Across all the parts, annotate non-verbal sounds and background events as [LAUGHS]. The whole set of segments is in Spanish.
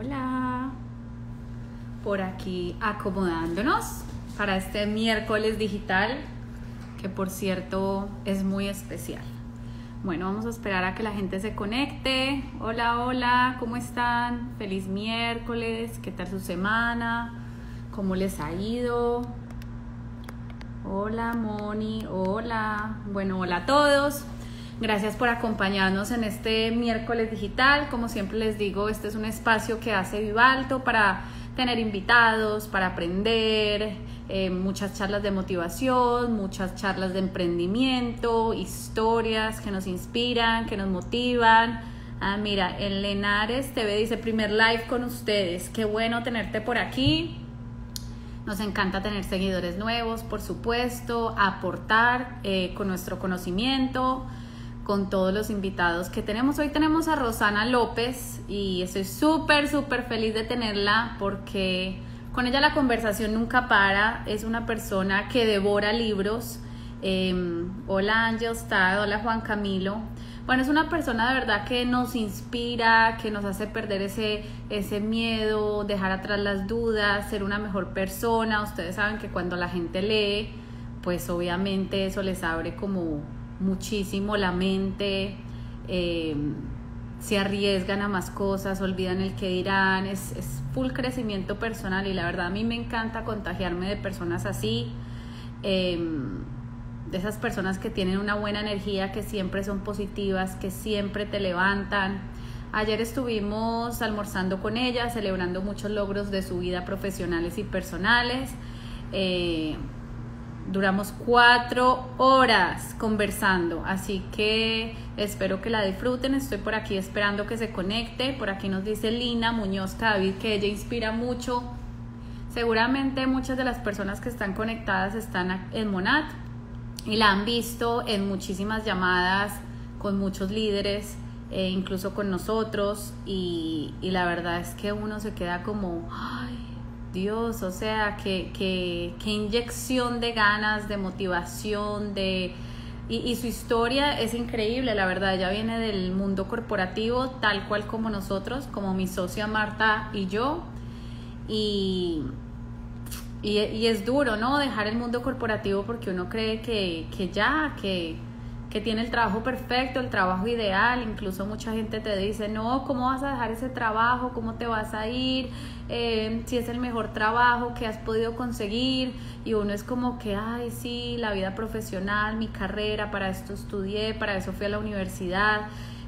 Hola. Por aquí acomodándonos para este miércoles digital, que por cierto es muy especial. Bueno, vamos a esperar a que la gente se conecte. Hola, hola, ¿cómo están? Feliz miércoles, ¿qué tal su semana? ¿Cómo les ha ido? Hola, Moni, hola. Bueno, hola a todos. Gracias por acompañarnos en este miércoles digital. Como siempre les digo, este es un espacio que hace Vivalto para tener invitados, para aprender, eh, muchas charlas de motivación, muchas charlas de emprendimiento, historias que nos inspiran, que nos motivan. Ah, mira, en Lenares TV dice primer live con ustedes. Qué bueno tenerte por aquí. Nos encanta tener seguidores nuevos, por supuesto, aportar eh, con nuestro conocimiento con todos los invitados que tenemos. Hoy tenemos a Rosana López y estoy súper, súper feliz de tenerla porque con ella la conversación nunca para. Es una persona que devora libros. Em, hola Ángel Stad, hola Juan Camilo. Bueno, es una persona de verdad que nos inspira, que nos hace perder ese, ese miedo, dejar atrás las dudas, ser una mejor persona. Ustedes saben que cuando la gente lee, pues obviamente eso les abre como muchísimo la mente, eh, se arriesgan a más cosas, olvidan el que dirán, es, full crecimiento personal y la verdad a mí me encanta contagiarme de personas así, em, de esas personas que tienen una buena energía, que siempre son positivas, que siempre te levantan. Ayer estuvimos almorzando con ella, celebrando muchos logros de su vida profesionales y personales. Eh, Duramos cuatro horas conversando, así que espero que la disfruten. Estoy por aquí esperando que se conecte. Por aquí nos dice Lina Muñoz David que ella inspira mucho. Seguramente muchas de las personas que están conectadas están en Monat y la han visto en muchísimas llamadas con muchos líderes, e incluso con nosotros. Y, la verdad es que uno se queda como, Dios, o sea, qué, qué, inyección de ganas, de motivación, de... Y, su historia es increíble, la verdad, ella viene del mundo corporativo, tal cual como nosotros, como mi socia Marta y yo. Y, y, es duro, ¿no? Dejar el mundo corporativo porque uno cree que, que ya, que, que tiene el trabajo perfecto, el trabajo ideal, incluso mucha gente te dice, no, ¿cómo vas a dejar ese trabajo? ¿Cómo te vas a ir? Eh, si es el mejor trabajo que has podido conseguir y uno es como que, ay, sí, la vida profesional, mi carrera, para esto estudié, para eso fui a la universidad,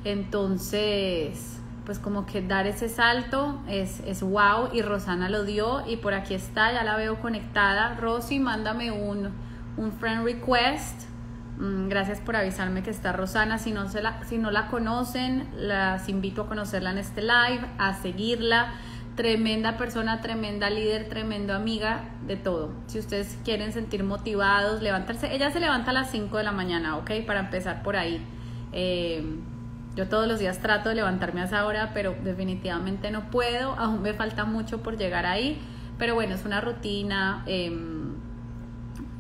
entonces pues como que dar ese salto es, es wow y Rosana lo dio y por aquí está, ya la veo conectada. Rosy, mándame un, un friend request gracias por avisarme que está Rosana. Si no, se la, si no la conocen, las invito a conocerla en este live, a seguirla. Tremenda persona, tremenda líder, tremenda amiga, de todo. Si ustedes quieren sentir motivados, levantarse. Ella se levanta a las 5 de la mañana, ¿ok? Para empezar por ahí. Eh, yo todos los días trato de levantarme a esa hora, pero definitivamente no puedo. Aún me falta mucho por llegar ahí. Pero bueno, es una rutina. Em,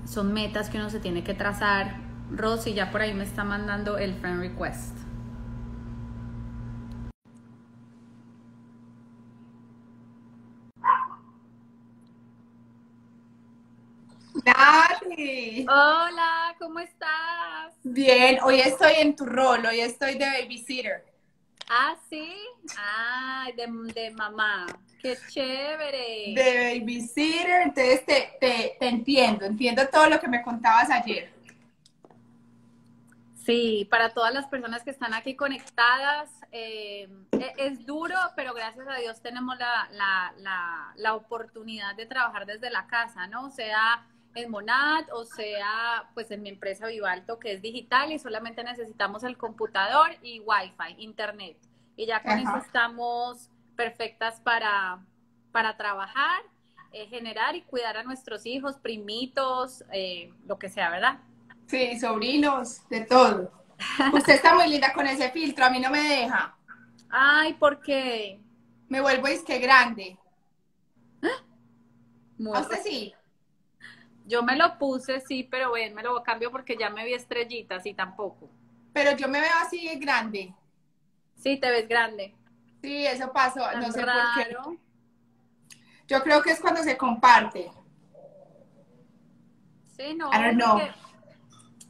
son metas que uno se tiene que trazar Rosy ya por ahí me está mandando el friend request. Nati. Hola, ¿cómo estás? Bien, hoy estoy en tu rol, hoy estoy de babysitter. Ah, sí. Ah, de, de mamá. Qué chévere. De babysitter, entonces te, te, te entiendo, entiendo todo lo que me contabas ayer. Sí, para todas las personas que están aquí conectadas, eh, e, es duro, pero gracias a Dios tenemos la, la, la, la, oportunidad de trabajar desde la casa, ¿no? Sea en Monad o sea pues en mi empresa Vivalto que es digital y solamente necesitamos el computador y Wi-Fi, internet. Y ya con eso estamos perfectas para, para trabajar, eh, generar y cuidar a nuestros hijos, primitos, eh, lo que sea, ¿verdad? Sí, sobrinos, de todo. Usted está muy linda con ese filtro, a mí no me deja. Ay, ¿por qué? Me vuelvo que grande. [GASPS] Muy usted sí? Yo me lo puse, sí, pero ven, me lo cambio porque ya me vi estrellitas y tampoco. Pero yo me veo así grande. Sí, te ves grande. Sí, eso pasó, no sé por qué. Yo creo que es cuando se comparte. Sí, no. no.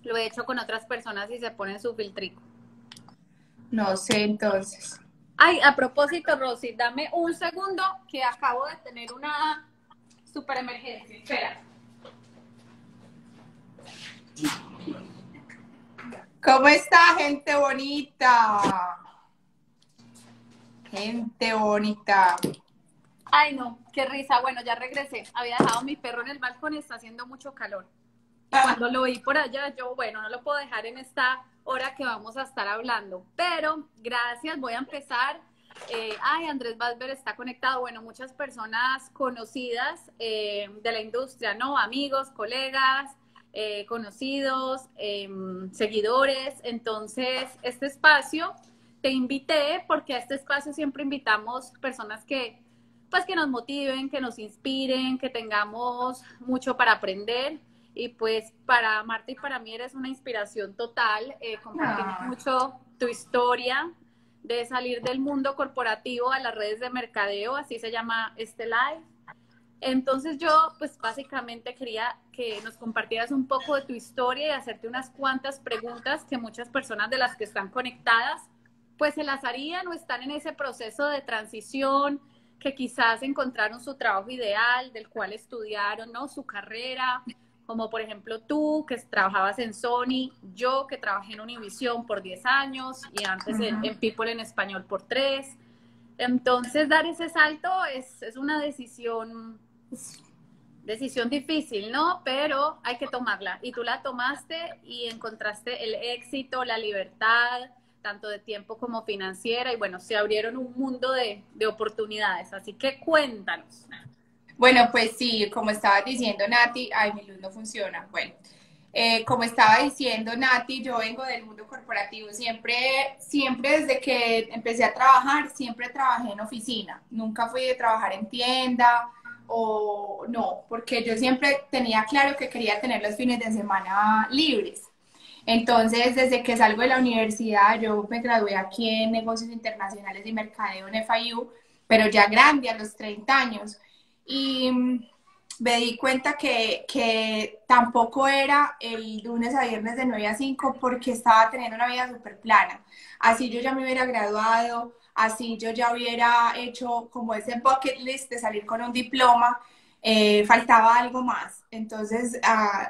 Lo he hecho con otras personas y se ponen su filtrico. No sé, entonces. Ay, a propósito, Rosy, dame un segundo que acabo de tener una super emergencia. Espera. ¿Cómo está, gente bonita? Gente bonita. Ay, no, qué risa. Bueno, ya regresé. Había dejado mi perro en el balcón, está haciendo mucho calor. Cuando lo vi por allá, yo, bueno, no lo puedo dejar en esta hora que vamos a estar hablando. Pero gracias, voy a empezar. Eh, ay, Andrés Valver está conectado. Bueno, muchas personas conocidas eh, de la industria, ¿no? Amigos, colegas, eh, conocidos, em, seguidores. Entonces, este espacio te invité porque a este espacio siempre invitamos personas que pues que nos motiven, que nos inspiren, que tengamos mucho para aprender. Y pues para Marta y para mí eres una inspiración total. Eh, compartimos ah. mucho tu historia de salir del mundo corporativo a las redes de mercadeo, así se llama este live. Entonces yo pues básicamente quería que nos compartieras un poco de tu historia y hacerte unas cuantas preguntas que muchas personas de las que están conectadas pues se las harían o están en ese proceso de transición, que quizás encontraron su trabajo ideal, del cual estudiaron, ¿no? Su carrera, como por ejemplo tú, que trabajabas en Sony, yo que trabajé en Univision por 10 años y antes en, People en Español por 3. Entonces, dar ese salto es, es una decisión, decisión difícil, ¿no? Pero hay que tomarla. Y tú la tomaste y encontraste el éxito, la libertad, tanto de tiempo como financiera, y bueno, se abrieron un mundo de, oportunidades. Así que cuéntanos. Bueno, pues sí, como estaba diciendo Nati, ay, mi luz no funciona. Bueno, eh, como estaba diciendo Nati, yo vengo del mundo corporativo. Siempre, siempre desde que empecé a trabajar, siempre trabajé en oficina. Nunca fui de trabajar en tienda o no, porque yo siempre tenía claro que quería tener los fines de semana libres. Entonces, desde que salgo de la universidad, yo me gradué aquí en negocios internacionales y mercadeo en FIU, pero ya grande, a los 30 años. Y mm, me di cuenta que, que tampoco era el lunes a viernes de 9 a 5 porque estaba teniendo una vida súper plana. Así yo ya me hubiera graduado, así yo ya hubiera hecho como ese bucket list de salir con un diploma eh, faltaba algo más. Entonces,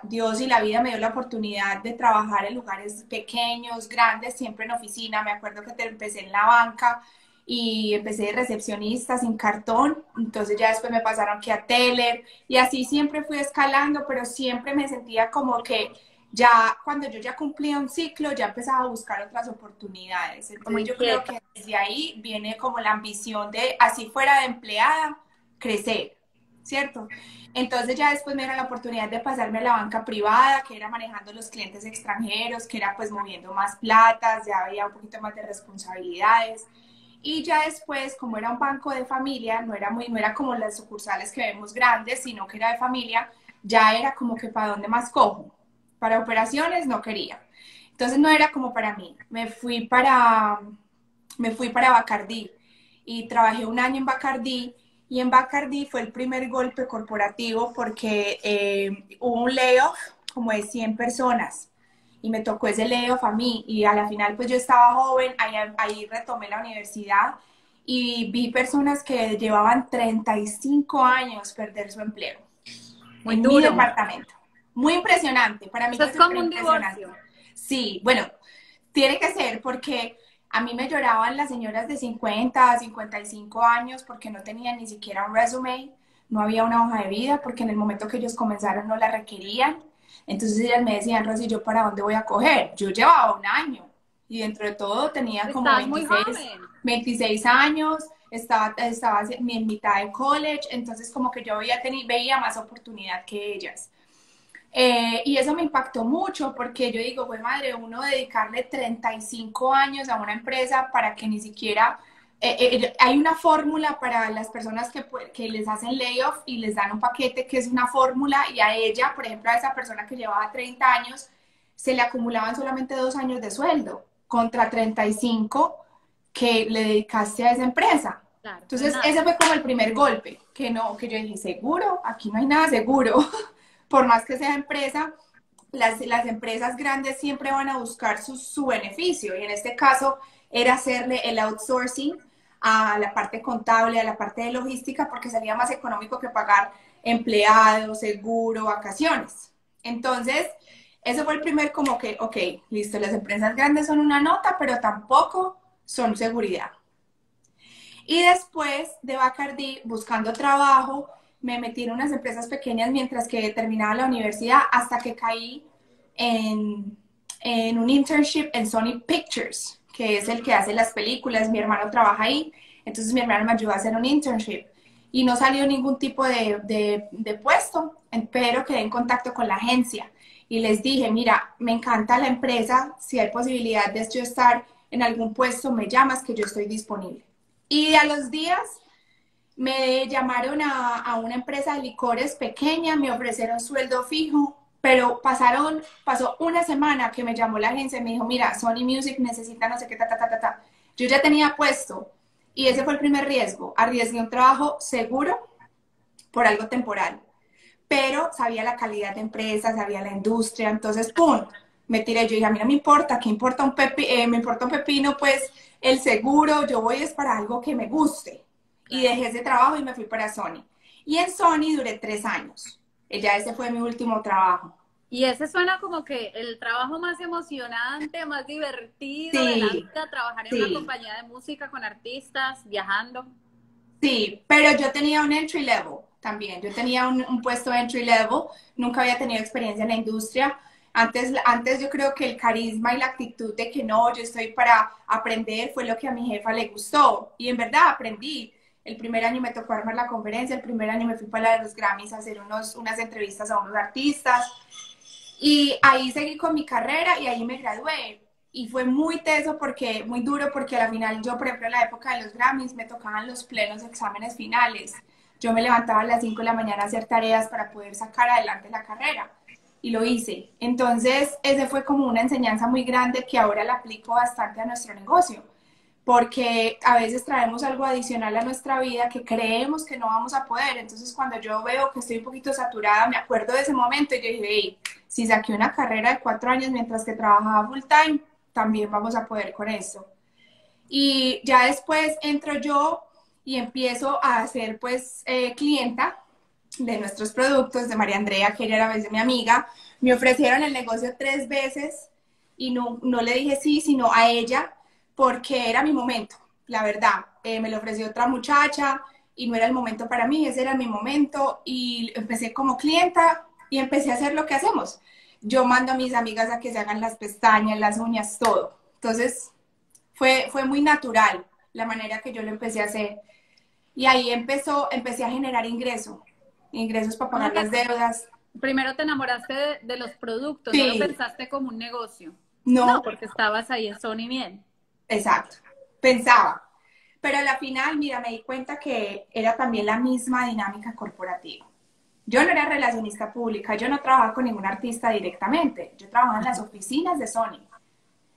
Dios y la vida me dio la oportunidad de trabajar en lugares pequeños, grandes, siempre en oficina. Me acuerdo que te empecé en la banca y empecé de recepcionista sin cartón. Entonces ya después me pasaron aquí a Teller y así siempre fui escalando, pero siempre me sentía como que ya cuando yo ya cumplía un ciclo, ya empezaba a buscar otras oportunidades. Entonces yo creo que desde ahí viene como la ambición de, así fuera de empleada, crecer ¿cierto? Entonces ya después me dieron la oportunidad de pasarme a la banca privada, que era manejando los clientes extranjeros, que era pues moviendo más platas, ya había un poquito más de responsabilidades. Y ya después, como era un banco de familia, no era, muy, no era como las sucursales que vemos grandes, sino que era de familia, ya era como que para dónde más cojo. Para operaciones no quería. Entonces no era como para mí. Me fui para, me fui para Bacardí y trabajé un año en Bacardí y en Bacardi fue el primer golpe corporativo porque eh, hubo un layoff como de 100 personas y me tocó ese layoff a mí y a la final pues yo estaba joven, ahí, ahí retomé la universidad y vi personas que llevaban 35 años perder su empleo Muy en mi departamento. Muy impresionante, para mí. es como un divorcio. Sí, bueno, tiene que ser porque a mí me lloraban las señoras de 50 a 55 años porque no tenían ni siquiera un resume, no había una hoja de vida porque en el momento que ellos comenzaron no la requerían. Entonces ellas me decían, Rosy, ¿yo para dónde voy a coger? Yo llevaba un año y dentro de todo tenía como 26, años, estaba, estaba en mitad de college, entonces como que yo veía, veía más oportunidad que ellas. Eh, y eso me impactó mucho porque yo digo, pues madre, uno dedicarle 35 años a una empresa para que ni siquiera... Eh, eh, hay una fórmula para las personas que, que les hacen layoff y les dan un paquete que es una fórmula y a ella, por ejemplo, a esa persona que llevaba 30 años, se le acumulaban solamente dos años de sueldo contra 35 que le dedicaste a esa empresa. Entonces, ese fue como el primer golpe, que no, que yo dije, seguro, aquí no hay nada seguro, [LAUGHS] por más que sea empresa, las, las empresas grandes siempre van a buscar su, su beneficio, y en este caso era hacerle el outsourcing a la parte contable, a la parte de logística, porque salía más económico que pagar empleados, seguro, vacaciones. Entonces, eso fue el primer como que, ok, listo, las empresas grandes son una nota, pero tampoco son seguridad. Y después de Bacardi, buscando trabajo, me metí en unas empresas pequeñas mientras que terminaba la universidad hasta que caí en, en un internship en Sony Pictures, que es el que hace las películas. Mi hermano trabaja ahí, entonces mi hermano me ayudó a hacer un internship. Y no salió ningún tipo de, de, puesto, pero quedé en contacto con la agencia y les dije, mira, me encanta la empresa, si hay posibilidad de yo estar en algún puesto, me llamas que yo estoy disponible. Y a los días me llamaron a, a una empresa de licores pequeña, me ofrecieron sueldo fijo, pero pasaron, pasó una semana que me llamó la agencia y me dijo, mira, Sony Music necesita no sé qué, ta, ta, ta, ta, ta. Yo ya tenía puesto y ese fue el primer riesgo. Arriesgué un trabajo seguro por algo temporal pero sabía la calidad de empresa, sabía la industria, entonces, ¡pum! Me tiré, yo dije, a mí no me importa, ¿qué importa un pepi eh, me importa un pepino? Pues el seguro, yo voy es para algo que me guste. Y dejé ese trabajo y me fui para Sony. Y en Sony duré tres años. Ya ese fue mi último trabajo. Y ese suena como que el trabajo más emocionante, más divertido de la vida, trabajar en una compañía de música con artistas, viajando. Sí, pero yo tenía un entry level también. Yo tenía un, puesto entry level, nunca había tenido experiencia en la industria. Antes, antes yo creo que el carisma y la actitud de que no, yo estoy para aprender fue lo que a mi jefa le gustó. Y en verdad aprendí. El primer año me tocó armar la conferencia, el primer año me fui para los Grammys a hacer unos, unas entrevistas a unos artistas. Y ahí seguí con mi carrera y ahí me gradué. Y fue muy teso porque, muy duro porque al final yo, por ejemplo, en la época de los Grammys me tocaban los plenos exámenes finales yo me levantaba a las 5 de la mañana a hacer tareas para poder sacar adelante la carrera y lo hice. Entonces, ese fue como una enseñanza muy grande que ahora la aplico bastante a nuestro negocio, porque a veces traemos algo adicional a nuestra vida que creemos que no vamos a poder. Entonces, cuando yo veo que estoy un poquito saturada, me acuerdo de ese momento y yo dije, hey, si saqué una carrera de cuatro años mientras que trabajaba full time, también vamos a poder con eso. Y ya después entro yo y empiezo a ser pues eh, clienta de nuestros productos, de María Andrea, que ella era a veces mi amiga. Me ofrecieron el negocio tres veces y no, no le dije sí, sino a ella, porque era mi momento, la verdad. Eh, me lo ofreció otra muchacha y no era el momento para mí, ese era mi momento y empecé como clienta y empecé a hacer lo que hacemos. Yo mando a mis amigas a que se hagan las pestañas, las uñas, todo. Entonces, fue, fue muy natural la manera que yo lo empecé a hacer. Y ahí empezó, empecé a generar ingresos, ingresos para pagar las deudas. Primero te enamoraste de, los productos, no lo pensaste como un negocio. No. porque estabas ahí en Sony bien. Exacto, pensaba. Pero a la final, mira, me di cuenta que era también la misma dinámica corporativa. Yo no era relacionista pública, yo no trabajaba con ningún artista directamente, yo trabajaba en las oficinas de Sony.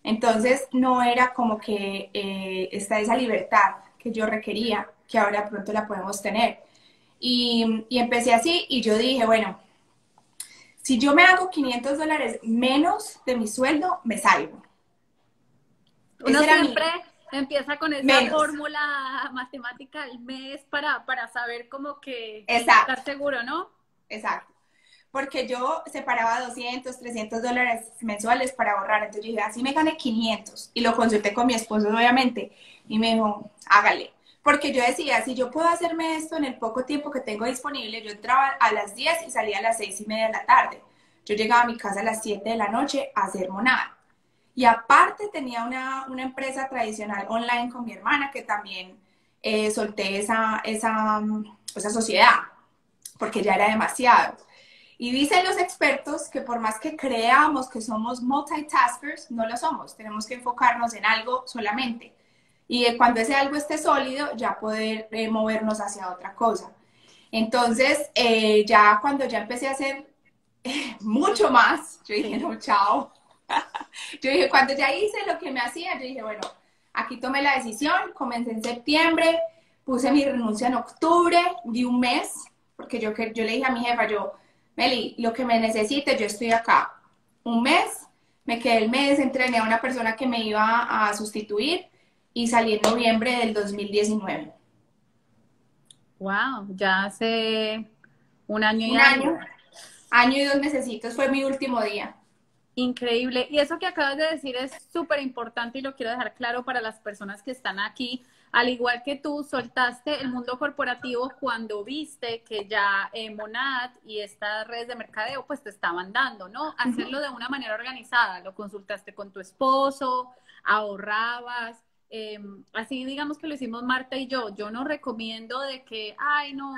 Entonces no era como que eh, está esa libertad que yo requería que ahora pronto la podemos tener. Y, empecé así y yo dije, bueno, si yo me hago 500 dólares menos de mi sueldo, me salgo. Uno siempre empieza con esa fórmula matemática al mes para, para saber como que estar seguro, ¿no? Exacto. Porque yo separaba 200, 300 dólares mensuales para ahorrar. Entonces yo dije, así me gané 500. Y lo consulté con mi esposo, obviamente. Y me dijo, hágale porque yo decía, si yo puedo hacerme esto en el poco tiempo que tengo disponible, yo entraba a las 10 y salía a las 6 y media de la tarde. Yo llegaba a mi casa a las 7 de la noche a hacer monada. Y aparte tenía una, una empresa tradicional online con mi hermana que también eh, solté esa, esa, esa sociedad, porque ya era demasiado. Y dicen los expertos que por más que creamos que somos multitaskers, no lo somos. Tenemos que enfocarnos en algo solamente y cuando ese algo esté sólido, ya poder eh, movernos hacia otra cosa. Entonces, eh, ya cuando ya empecé a hacer [LAUGHS] mucho más, yo dije, no, chao. [LAUGHS] yo dije, cuando ya hice lo que me hacía, yo dije, bueno, aquí tomé la decisión, comencé en septiembre, puse mi renuncia en octubre, di un mes, porque yo, yo le dije a mi jefa, yo, Meli, lo que me necesite, yo estoy acá. Un mes, me quedé el mes, entrené a una persona que me iba a sustituir y salí en noviembre del 2019. Wow, ya hace un año y un año. Año y dos meses fue mi último día. Increíble. Y eso que acabas de decir es súper importante y lo quiero dejar claro para las personas que están aquí. Al igual que tú, soltaste el mundo corporativo cuando viste que ya eh, Monad y estas redes de mercadeo pues te estaban dando, ¿no? Hacerlo de una manera organizada. Lo consultaste con tu esposo, ahorrabas. Em, así digamos que lo hicimos Marta y yo. Yo no recomiendo de que, ay, no,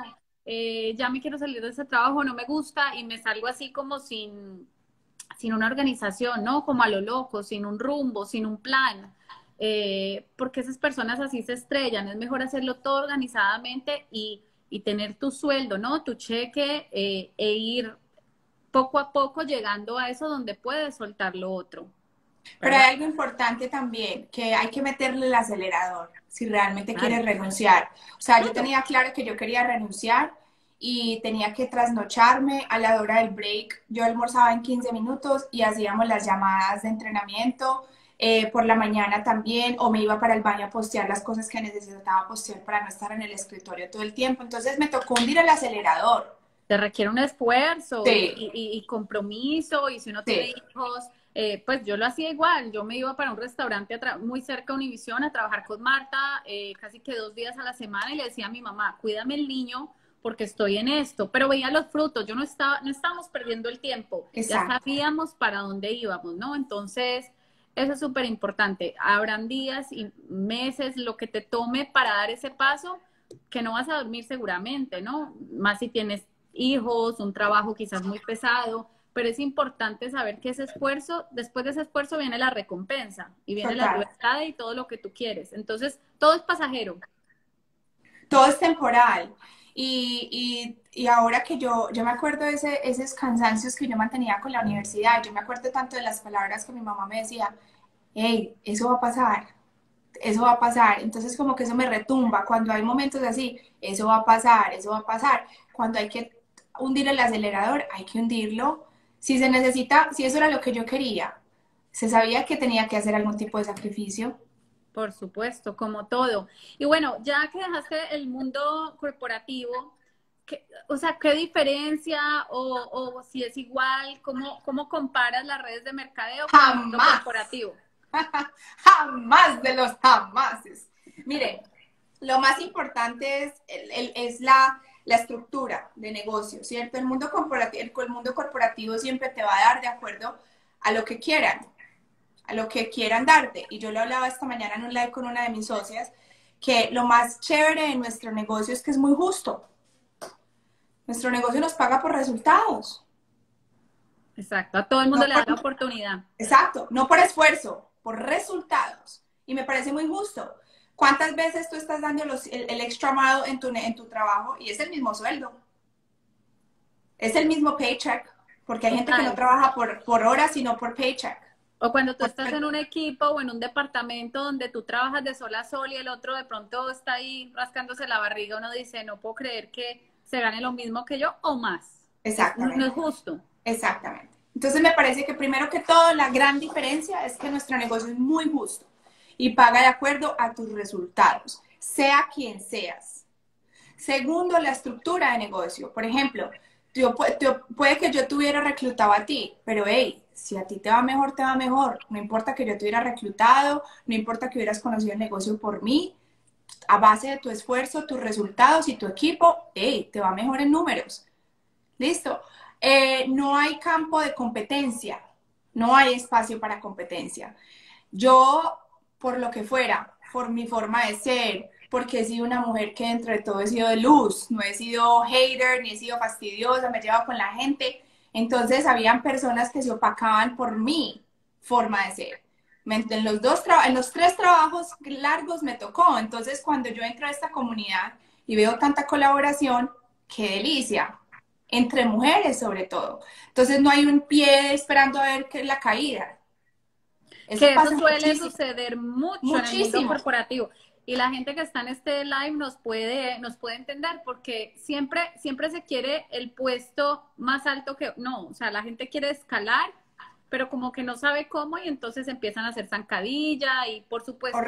eh, ya me quiero salir de ese trabajo, no me gusta y me salgo así como sin, sin una organización, ¿no? Como a lo loco, sin un rumbo, sin un plan. Eh, porque esas personas así se estrellan. Es mejor hacerlo todo organizadamente y, y tener tu sueldo, ¿no? Tu cheque eh, e ir poco a poco llegando a eso donde puedes soltar lo otro. Pero hay algo importante también, que hay que meterle el acelerador si realmente quieres renunciar. O sea, yo tenía claro que yo quería renunciar y tenía que trasnocharme a la hora del break. Yo almorzaba en 15 minutos y hacíamos las llamadas de entrenamiento. Eh, por la mañana también, o me iba para el baño a postear las cosas que necesitaba postear para no estar en el escritorio todo el tiempo. Entonces me tocó hundir el acelerador. Te requiere un esfuerzo y, compromiso, y si uno tiene hijos, eh, pues yo lo hacía igual, yo me iba para un restaurante muy cerca de Univisión a trabajar con Marta eh, casi que dos días a la semana y le decía a mi mamá, cuídame el niño porque estoy en esto, pero veía los frutos, yo no estaba, no estábamos perdiendo el tiempo, ya sabíamos para dónde íbamos, ¿no? Entonces, eso es súper importante. Habrán días y meses, lo que te tome para dar ese paso, que no vas a dormir seguramente, ¿no? Más si tienes hijos, un trabajo quizás muy pesado, pero es importante saber que ese esfuerzo, después de ese esfuerzo viene la recompensa y viene la libertad y todo lo que tú quieres. Entonces, todo es pasajero. Todo es temporal. Y, y, ahora que yo, yo me acuerdo de ese, esos cansancios que yo mantenía con la universidad, yo me acuerdo tanto de las palabras que mi mamá me decía, hey, eso va a pasar, eso va a pasar. Entonces como que eso me retumba. Cuando hay momentos así, eso va a pasar, eso va a pasar. Cuando hay que hundir el acelerador, hay que hundirlo si se necesita, si eso era lo que yo quería, se sabía que tenía que hacer algún tipo de sacrificio. Por supuesto, como todo. Y bueno, ya que dejaste el mundo corporativo, o sea, ¿qué diferencia o, si es igual? ¿Cómo, ¿Cómo comparas las redes de mercadeo con el mundo corporativo? [LAUGHS] jamás de los jamases. Mire, lo más importante es, es la, la estructura de negocio, ¿cierto? El mundo, corporativo, el mundo corporativo siempre te va a dar de acuerdo a lo que quieran, a lo que quieran darte. Y yo lo hablaba esta mañana en un live con una de mis socias, que lo más chévere de nuestro negocio es que es muy justo. Nuestro negocio nos paga por resultados. Exacto, a todo el mundo le da la oportunidad. Exacto, no por esfuerzo, por resultados. Y me parece muy justo. ¿Cuántas veces tú estás dando el, extra mile en tu, en tu trabajo y es el mismo sueldo? Es el mismo paycheck, porque hay gente que no trabaja por, por horas, sino por paycheck. O cuando tú estás en un equipo o en un departamento donde tú trabajas de sol a sol y el otro de pronto está ahí rascándose la barriga, uno dice, no puedo creer que se gane lo mismo que yo o más. Exactamente. No es justo. Exactamente. Entonces me parece que primero que todo la gran diferencia es que nuestro negocio es muy justo y paga de acuerdo a tus resultados, sea quien seas. Segundo, la estructura de negocio. Por ejemplo, puede que yo tuviera reclutado a ti, pero hey, si a ti te va mejor, te va mejor. No importa que yo te hubiera reclutado, no importa que hubieras conocido el negocio por mí, a base de tu esfuerzo, tus resultados y tu equipo, hey, te va mejor en números. ¿Listo? Eh, no hay campo de competencia, no hay espacio para competencia. Yo por lo que fuera, por mi forma de ser, porque he sido una mujer que entre todo he sido de luz, no he sido hater, ni he sido fastidiosa, me he llevado con la gente. Entonces habían personas que se opacaban por mi forma de ser. En los, dos en los tres trabajos largos me tocó. Entonces cuando yo entro a esta comunidad y veo tanta colaboración, qué delicia. Entre mujeres sobre todo. Entonces no hay un pie esperando a ver qué es la caída Eso que eso suele suceder mucho en el mundo corporativo. Y la gente que está en este live nos puede, nos puede entender porque siempre, siempre se quiere el puesto más alto que, no, o sea, la gente quiere escalar, pero como que no sabe cómo y entonces empiezan a hacer zancadilla y por supuesto,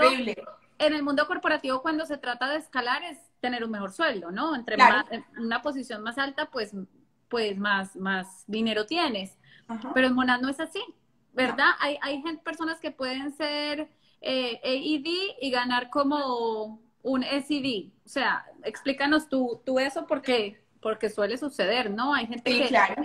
en el mundo corporativo cuando se trata de escalar es tener un mejor sueldo, ¿no? Entre una posición más alta, pues, pues más, más dinero tienes. Pero en Monad no es así, ¿verdad? Hay, hay gente, personas que pueden ser eh, AED y ganar como un SED. O sea, explícanos tú, tú eso porque, porque suele suceder, ¿no? Hay gente sí, claro.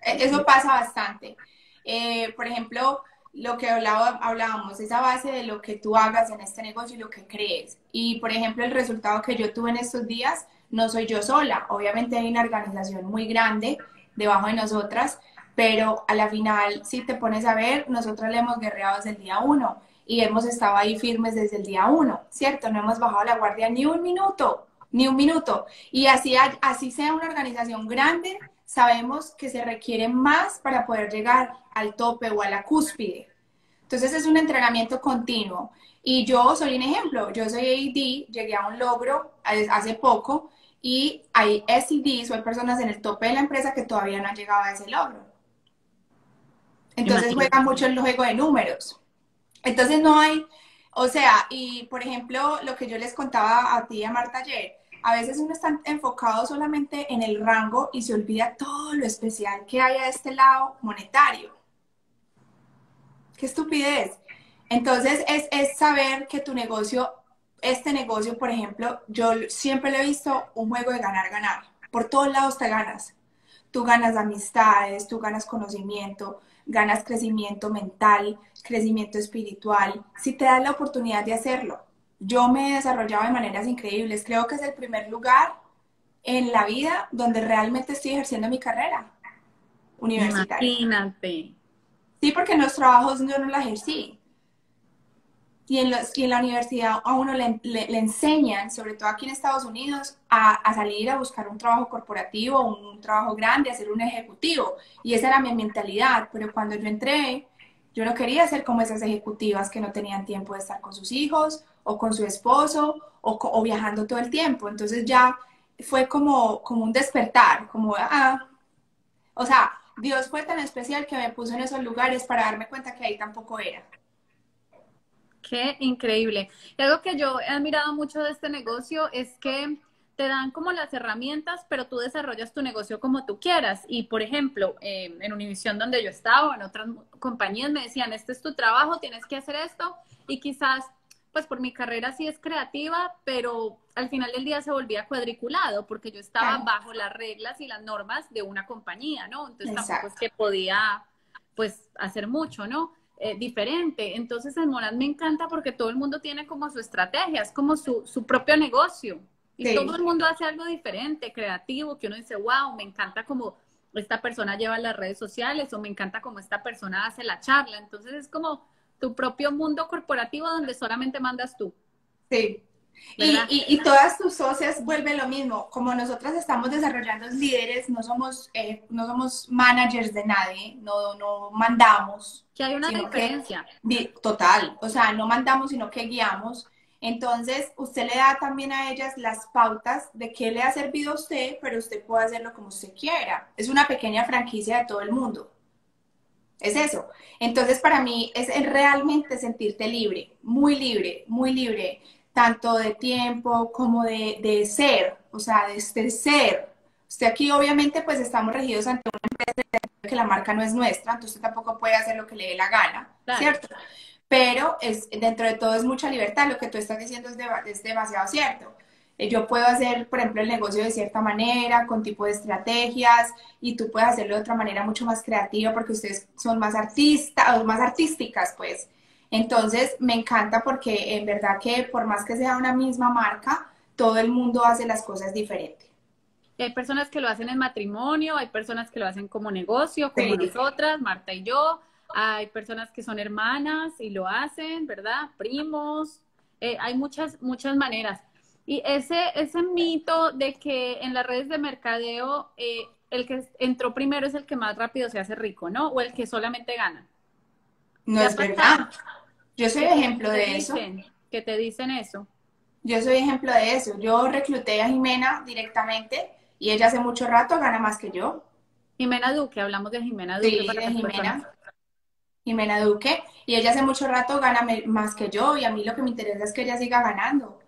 E, eso pasa bastante. Eh, por ejemplo, lo que hablaba, hablábamos, esa base de lo que tú hagas en este negocio y lo que crees. Y, por ejemplo, el resultado que yo tuve en estos días, no soy yo sola. Obviamente hay una organización muy grande debajo de nosotras, pero a la final, si te pones a ver, nosotros le hemos guerreado desde el día uno y hemos estado ahí firmes desde el día uno, ¿cierto? No hemos bajado la guardia ni un minuto, ni un minuto. Y así, así sea una organización grande, sabemos que se requiere más para poder llegar al tope o a la cúspide. Entonces es un entrenamiento continuo. Y yo soy un ejemplo, yo soy AD, llegué a un logro hace poco y hay SEDs o hay personas en el tope de la empresa que todavía no han llegado a ese logro. Entonces juega mucho el juego de números. Entonces no hay, o sea, y por ejemplo, lo que yo les contaba a ti y a Marta ayer, a veces uno está enfocado solamente en el rango y se olvida todo lo especial que hay a este lado monetario. Qué estupidez. Entonces es, es saber que tu negocio, este negocio, por ejemplo, yo siempre lo he visto un juego de ganar, ganar. Por todos lados te ganas. Tú ganas amistades, tú ganas conocimiento, ganas crecimiento mental, crecimiento espiritual, si te das la oportunidad de hacerlo. Yo me he desarrollado de maneras increíbles. Creo que es el primer lugar en la vida donde realmente estoy ejerciendo mi carrera universitaria. Imagínate. Sí, porque en los trabajos yo no la ejercí. Y en, los, y en la universidad a uno le, enseñan, sobre todo aquí en Estados Unidos, a, salir a buscar un trabajo corporativo, un trabajo grande, a ser un ejecutivo. Y esa era mi mentalidad. Pero cuando yo entré, yo no quería ser como esas ejecutivas que no tenían tiempo de estar con sus hijos o con su esposo o, o viajando todo el tiempo. Entonces ya fue como, como un despertar, como, ah, o sea, Dios fue tan especial que me puso en esos lugares para darme cuenta que ahí tampoco era. Qué increíble. Y algo que yo he admirado mucho de este negocio es que te dan como las herramientas, pero tú desarrollas tu negocio como tú quieras. Y por ejemplo, eh, en Univision donde yo estaba, en otras compañías me decían, este es tu trabajo, tienes que hacer esto. Y quizás, pues por mi carrera sí es creativa, pero al final del día se volvía cuadriculado porque yo estaba bajo las reglas y las normas de una compañía, ¿no? Entonces tampoco es que podía, pues, hacer mucho, ¿no? Eh, diferente. Entonces en Morán me encanta porque todo el mundo tiene como su estrategia, es como su, su propio negocio. Y todo el mundo hace algo diferente, creativo, que uno dice, wow, me encanta como esta persona lleva las redes sociales o me encanta como esta persona hace la charla. Entonces es como tu propio mundo corporativo donde solamente mandas tú. Sí. Y, y, todas tus socias vuelven lo mismo. Como nosotras estamos desarrollando líderes, no somos, eh, no somos managers de nadie, no, no mandamos. Que hay una diferencia. total. O sea, no mandamos, sino que guiamos. Entonces, usted le da también a ellas las pautas de qué le ha servido a usted, pero usted puede hacerlo como usted quiera. Es una pequeña franquicia de todo el mundo. Es eso. Entonces, para mí es realmente sentirte libre, muy libre, muy libre, tanto de tiempo como de, ser, o sea, de, de, ser. Usted aquí obviamente pues estamos regidos ante una empresa que la marca no es nuestra, entonces usted tampoco puede hacer lo que le dé la gana, ¿cierto? pero es, dentro de todo es mucha libertad, lo que tú estás diciendo es, es demasiado cierto. Eh, yo puedo hacer, por ejemplo, el negocio de cierta manera, con tipo de estrategias, y tú puedes hacerlo de otra manera mucho más creativa porque ustedes son más artistas, o más artísticas, pues. Entonces, me encanta porque en verdad que por más que sea una misma marca, todo el mundo hace las cosas diferentes. hay personas que lo hacen en matrimonio, hay personas que lo hacen como negocio, como nosotras, Marta y yo, hay personas que son hermanas y lo hacen, ¿verdad? Primos, eh, hay muchas, muchas maneras. Y ese, ese mito de que en las redes de mercadeo eh, el que entró primero es el que más rápido se hace rico, ¿no? O el que solamente gana. No es verdad. Yo soy ejemplo de eso. Que te dicen eso. Yo soy ejemplo de eso. Yo recluté a Jimena directamente y ella hace mucho rato gana más que yo. Jimena Duque, hablamos de Jimena Duque. Sí, de Jimena. Jimena Duque. Y ella hace mucho rato gana más que yo y a mí lo que me interesa es que ella siga ganando.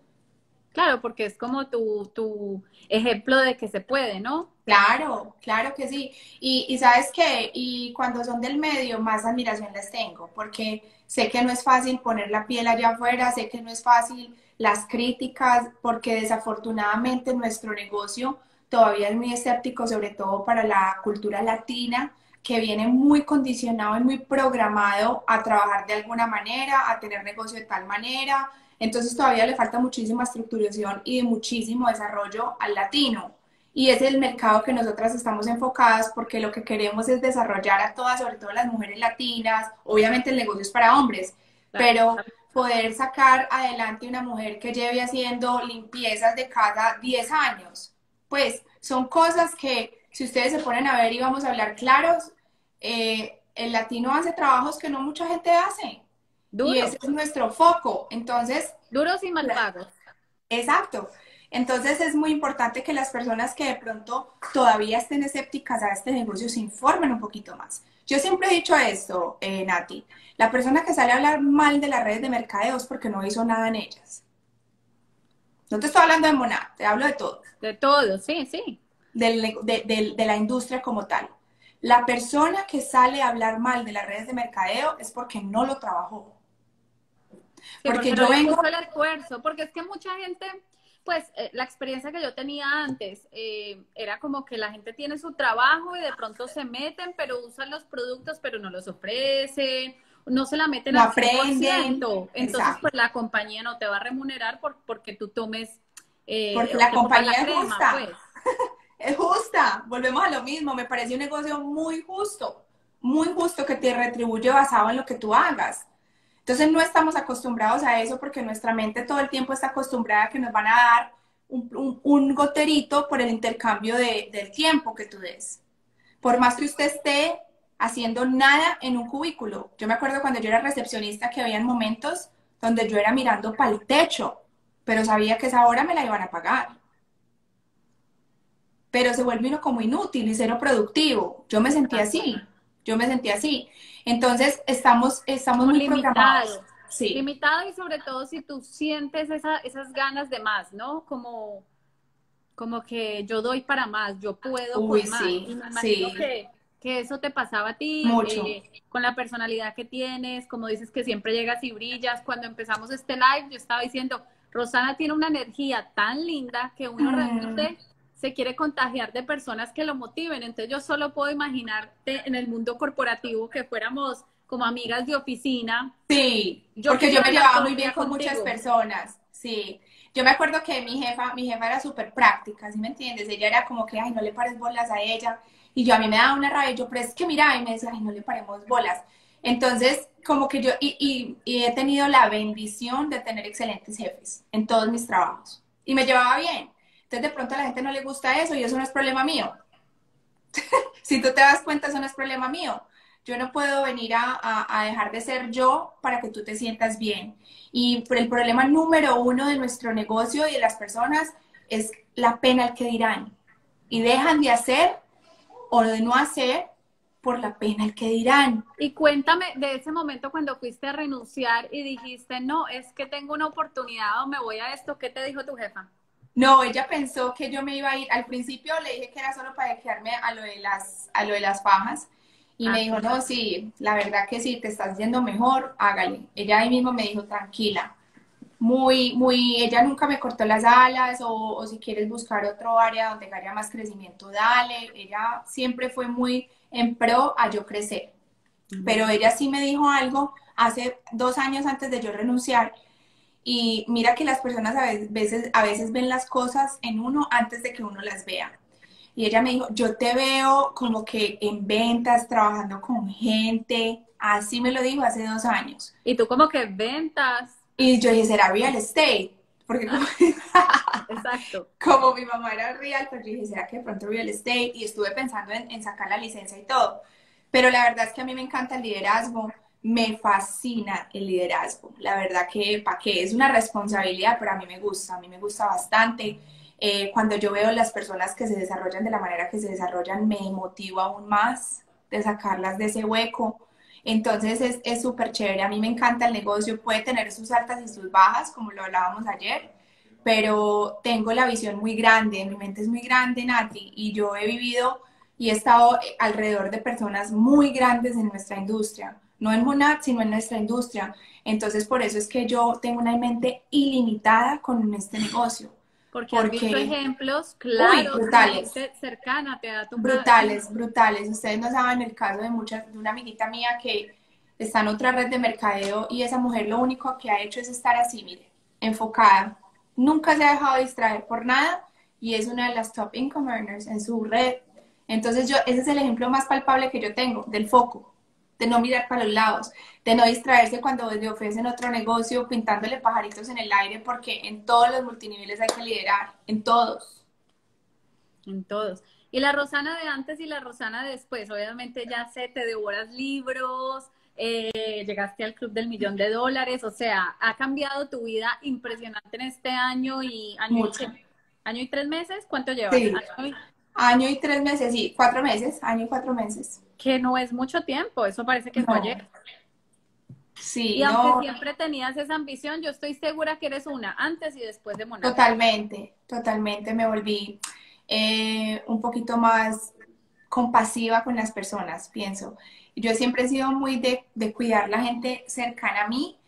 Claro, porque es como tu, tu ejemplo de que se puede, ¿no? Claro, claro que sí. Y, y sabes qué, y cuando son del medio, más admiración les tengo, porque sé que no es fácil poner la piel allá afuera, sé que no es fácil las críticas, porque desafortunadamente nuestro negocio todavía es muy escéptico, sobre todo para la cultura latina, que viene muy condicionado y muy programado a trabajar de alguna manera, a tener negocio de tal manera, entonces todavía le falta muchísima estructuración y muchísimo desarrollo al latino. Y es el mercado que nosotras estamos enfocadas porque lo que queremos es desarrollar a todas, sobre todo las mujeres latinas. Obviamente el negocio es para hombres, pero poder sacar adelante una mujer que lleve haciendo limpiezas de cada 10 años. Pues son cosas que si ustedes se ponen a ver y vamos a hablar claros, eh, el latino hace trabajos que no mucha gente hace. Y ese es nuestro foco. Entonces. Duros y mal pagos. Exacto. Entonces es muy importante que las personas que de pronto todavía estén escépticas a este negocio se informen un poquito más. Yo siempre he dicho esto, eh, Nati. La persona que sale a hablar mal de las redes de mercadeo es porque no hizo nada en ellas. No te estoy hablando de Moná, te hablo de todo. De todo, sí, sí. de, de la industria como tal. La persona que sale a hablar mal de las redes de mercadeo es porque no lo trabajó porque, yo vengo... el esfuerzo, porque es que mucha gente, pues eh, la experiencia que yo tenía antes eh, era como que la gente tiene su trabajo y de pronto se meten, pero usan los productos, pero no los ofrecen, no se la meten no al aprenden. Entonces, pues la compañía no te va a remunerar por, porque tú tomes... Eh, porque la compañía es justa. Pues. [LAUGHS] es justa. Volvemos a lo mismo. Me parece un negocio muy justo. Muy justo que te retribuye basado en lo que tú hagas. Entonces no estamos acostumbrados a eso porque nuestra mente todo el tiempo está acostumbrada a que nos van a dar un, goterito por el intercambio del tiempo que tú des. Por más que usted esté haciendo nada en un cubículo. Yo me acuerdo cuando yo era recepcionista que había momentos donde yo era mirando para el techo, pero sabía que esa hora me la iban a pagar. Pero se vuelve uno como inútil y cero productivo. Yo me sentía así, yo me sentía así. Entonces, estamos, estamos muy limitados. Sí. Limitado y sobre todo si tú sientes esa, esas ganas de más, ¿no? Como, como que yo doy para más, yo puedo Uy, más. Sí, y me imagino que, que, eso te pasaba a ti, Mucho. Eh, con la personalidad que tienes, como dices que siempre llegas y brillas. Cuando empezamos este live, yo estaba diciendo, Rosana tiene una energía tan linda que uno mm. realmente se quiere contagiar de personas que lo motiven. Entonces yo solo puedo imaginarte en el mundo corporativo que fuéramos como amigas de oficina. Sí, porque yo me llevaba muy bien con muchas personas. Sí. Yo me acuerdo que mi jefa, mi jefa era súper práctica, ¿sí me entiendes? Ella era como que, ay, no le pares bolas a ella. Y yo a mí me daba una rabia, yo, pero es que mira, y me decía, ay, no le paremos bolas. Entonces, como que yo, y, y he tenido la bendición de tener excelentes jefes en todos mis trabajos. Y me llevaba bien de pronto a la gente no le gusta eso y eso no es problema mío. [LAUGHS] si tú te das cuenta, eso no es problema mío. Yo no puedo venir a, dejar de ser yo para que tú te sientas bien. Y el problema número uno de nuestro negocio y de las personas es la pena el que dirán. Y dejan de hacer o de no hacer por la pena que dirán. Y cuéntame de ese momento cuando fuiste a renunciar y dijiste, no, es que tengo una oportunidad o me voy a esto, ¿qué te dijo tu jefa? No, ella pensó que yo me iba a ir. Al principio le dije que era solo para quedarme a lo de las, a lo de las fajas. Y me dijo, no, sí, la verdad que sí, te estás yendo mejor, hágale. Ella ahí mismo me dijo, tranquila. Muy, muy, ella nunca me cortó las alas o, o si quieres buscar otro área donde haya más crecimiento, dale. Ella siempre fue muy en pro a yo crecer. Pero ella sí me dijo algo hace dos años antes de yo renunciar y mira que las personas a veces, a veces ven las cosas en uno antes de que uno las vea. Y ella me dijo, yo te veo como que en ventas, trabajando con gente. Así me lo dijo hace dos años. Y tú como que ventas. Y yo dije, será real estate. Porque como, [LAUGHS] Exacto. como mi mamá era real, pues yo dije, ¿será que de pronto real estate? Y estuve pensando en, en sacar la licencia y todo. Pero la verdad es que a mí me encanta el liderazgo me fascina el liderazgo. La verdad que, ¿para qué? Es una responsabilidad, pero a mí me gusta, a mí me gusta bastante. Eh, cuando yo veo las personas que se desarrollan de la manera que se desarrollan, me motivo aún más de sacarlas de ese hueco. Entonces es súper chévere. A mí me encanta el negocio. Puede tener sus altas y sus bajas, como lo hablábamos ayer, pero tengo la visión muy grande. Mi mente es muy grande, Nati, y yo he vivido y he estado alrededor de personas muy grandes en nuestra industria. No en Monat, sino en nuestra industria. Entonces, por eso es que yo tengo una mente ilimitada con este negocio porque, has visto ejemplos claros, brutales. cercana, te da tu Brutales, brutales. Ustedes no saben el caso de muchas, de una amiguita mía que está en otra red de mercadeo y esa mujer lo único que ha hecho es estar así, mire, enfocada. Nunca se ha dejado distraer por nada y es una de las top income earners en su red. Entonces yo, ese es el ejemplo más palpable que yo tengo del foco de no mirar para los lados, de no distraerse cuando le ofrecen otro negocio pintándole pajaritos en el aire, porque en todos los multiniveles hay que liderar, en todos. En todos. Y la Rosana de antes y la Rosana de después, obviamente ya sé, te devoras libros, eh, llegaste al Club del Millón de Dólares, o sea, ha cambiado tu vida impresionante en este año y año, y, año y tres meses, ¿cuánto llevas? Año, y... tres meses, sí, cuatro meses, año y cuatro meses que no es mucho tiempo, eso parece que fue ayer. Sí, y aunque siempre tenías esa ambición, yo estoy segura que eres una antes y después de Monaco. Totalmente, totalmente me volví eh, un poquito más compasiva con las personas, pienso. Yo siempre he sido muy de, de cuidar la gente cercana a mí,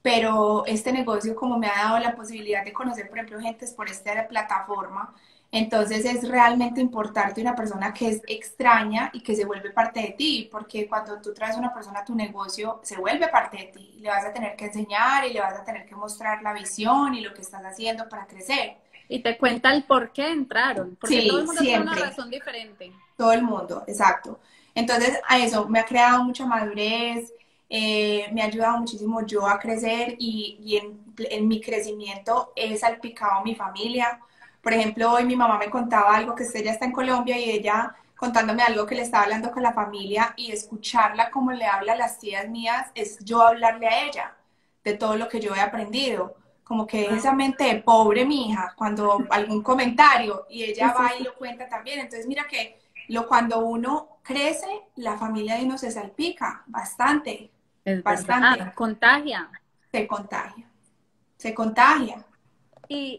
pero este negocio como me ha dado la posibilidad de conocer, por ejemplo, gentes por esta plataforma, entonces es realmente importarte una persona que es extraña y que se vuelve parte de ti, porque cuando tú traes una persona a tu negocio, se vuelve parte de ti. Le vas a tener que enseñar y le vas a tener que mostrar la visión y lo que estás haciendo para crecer. Y te cuenta el por qué entraron, porque sí, todo el mundo siempre. tiene una razón diferente. Todo el mundo, exacto. Entonces, a eso me ha creado mucha madurez, eh, me ha ayudado muchísimo yo a crecer y, y en, en mi crecimiento he salpicado a mi familia por ejemplo, hoy mi mamá me contaba algo que ella está en Colombia y ella contándome algo que le estaba hablando con la familia y escucharla como le habla a las tías mías es yo hablarle a ella de todo lo que yo he aprendido. Como que esa mente de pobre mi hija, cuando [LAUGHS] algún comentario y ella va y lo cuenta también. Entonces mira que lo, cuando uno crece, la familia de uno se salpica bastante. bastante. contagia. Se contagia. Se contagia. Y,